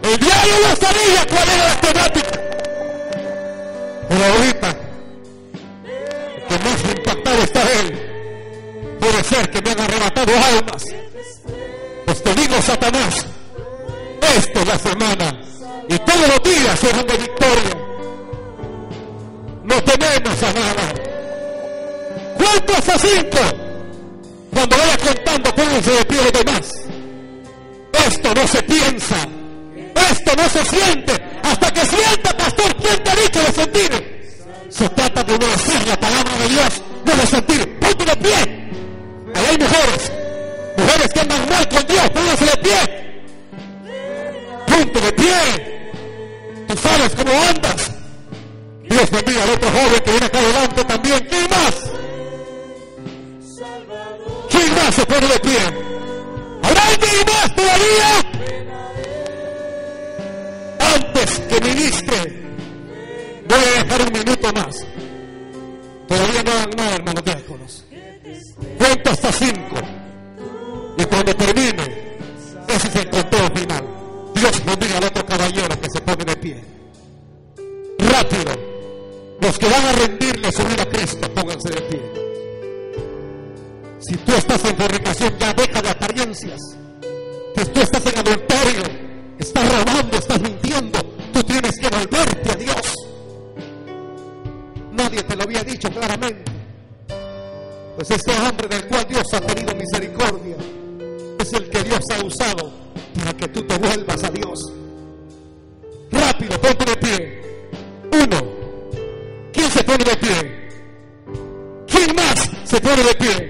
El diario no sabía cuál era la temática. Arrebatado almas. Pues te digo, Satanás, esta es la semana y todos los días serán de victoria. No tememos a nada. ¿Cuánto hasta cinco? Cuando vaya contando, pónganse de pie los demás. Esto no se piensa. Esto no se siente. Hasta que sienta, pastor, ¿quién te ha dicho de sentir? Se trata de obedecer la palabra de Dios, no de sentir. Ponte de pie. Ahí hay mujeres. Que mal con Dios, pónganse de pie. Ponte de pie. Tú sabes cómo andas. Dios bendiga al otro joven que viene acá adelante también. ¿Quién más? ¿Quién más se pone de pie? ¿Habrá alguien más todavía? Antes que ministre, voy a dejar un minuto más. Todavía no nada, hermanos diáconos. Cuento hasta cinco. Cuando termine, ese es el conteo final. Dios bendiga al otro caballero que se pone de pie. Rápido. Los que van a rendirle su vida a Cristo, pónganse de pie. Si tú estás en fornicación, ya deja de apariencias. Si tú estás en adulterio, estás robando, estás mintiendo, tú tienes que volverte a Dios. Nadie te lo había dicho claramente. Pues este hombre del cual Dios ha tenido misericordia Dios ha usado para que tú te vuelvas a Dios. Rápido, ponte de pie. Uno. ¿Quién se pone de pie? ¿Quién más se pone de pie?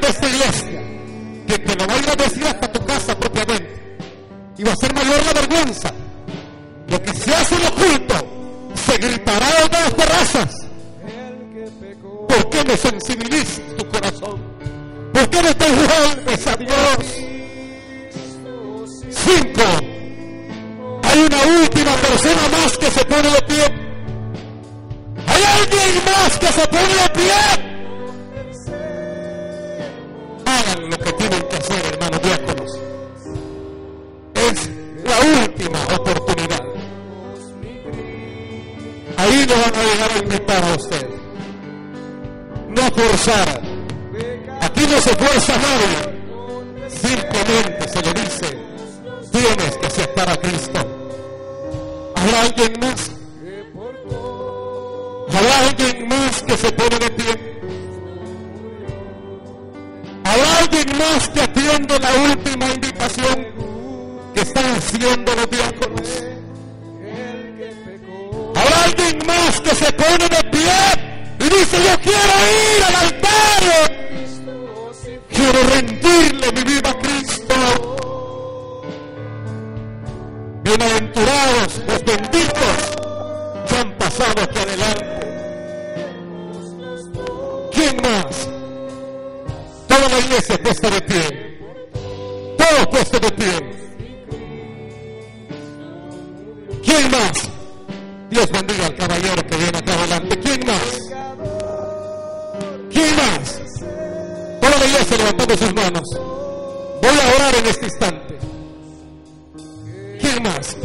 De esta iglesia que te lo va a ir a decir hasta tu casa propiamente. Y va a ser mayor la vergüenza. Lo que se hace en oculto se gritará de las terrazas. ¿Por qué no sensibilizas tu corazón? ¿Por qué no te vuelves a Dios? Cinco. Hay una última persona más que se pone de pie. Hay alguien más que se pone de pie. inventar a usted. No forzar. Aquí no se fuerza nadie. Simplemente se le dice, tienes que aceptar a Cristo. ¿Habrá alguien más? ¿Habrá alguien más que se pone de pie? ¿Habrá alguien más que atiende la última invitación que están haciendo los diáconos? que se ponen de pie y dice yo quiero ir al altar. Quiero rendirle mi vida a Cristo. Bienaventurados los benditos que han pasado aquí adelante. ¿Quién más? Toda la iglesia puesta de pie. sus manos. Voy a orar en este instante. ¿Quién más?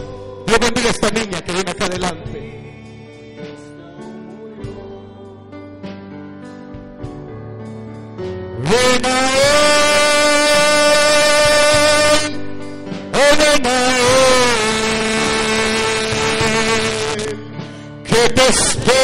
Dios bendiga a esta niña que viene acá adelante. Ven a ven que te espero.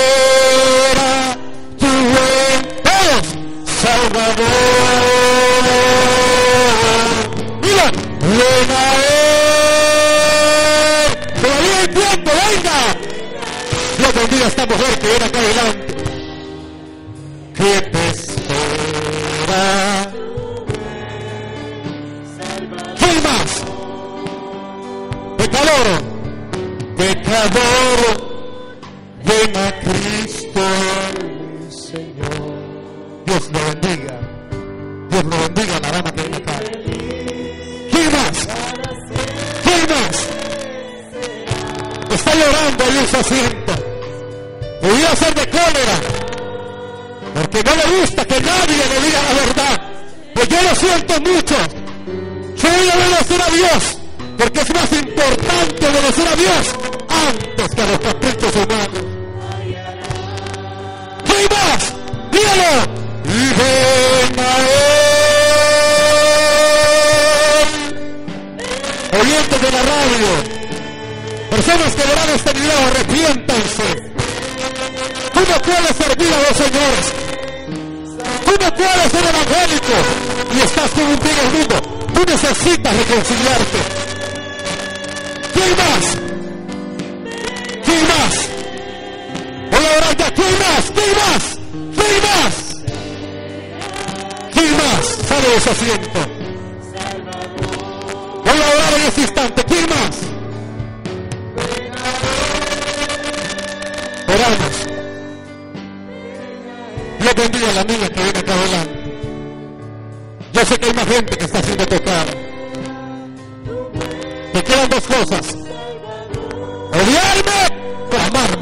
Амар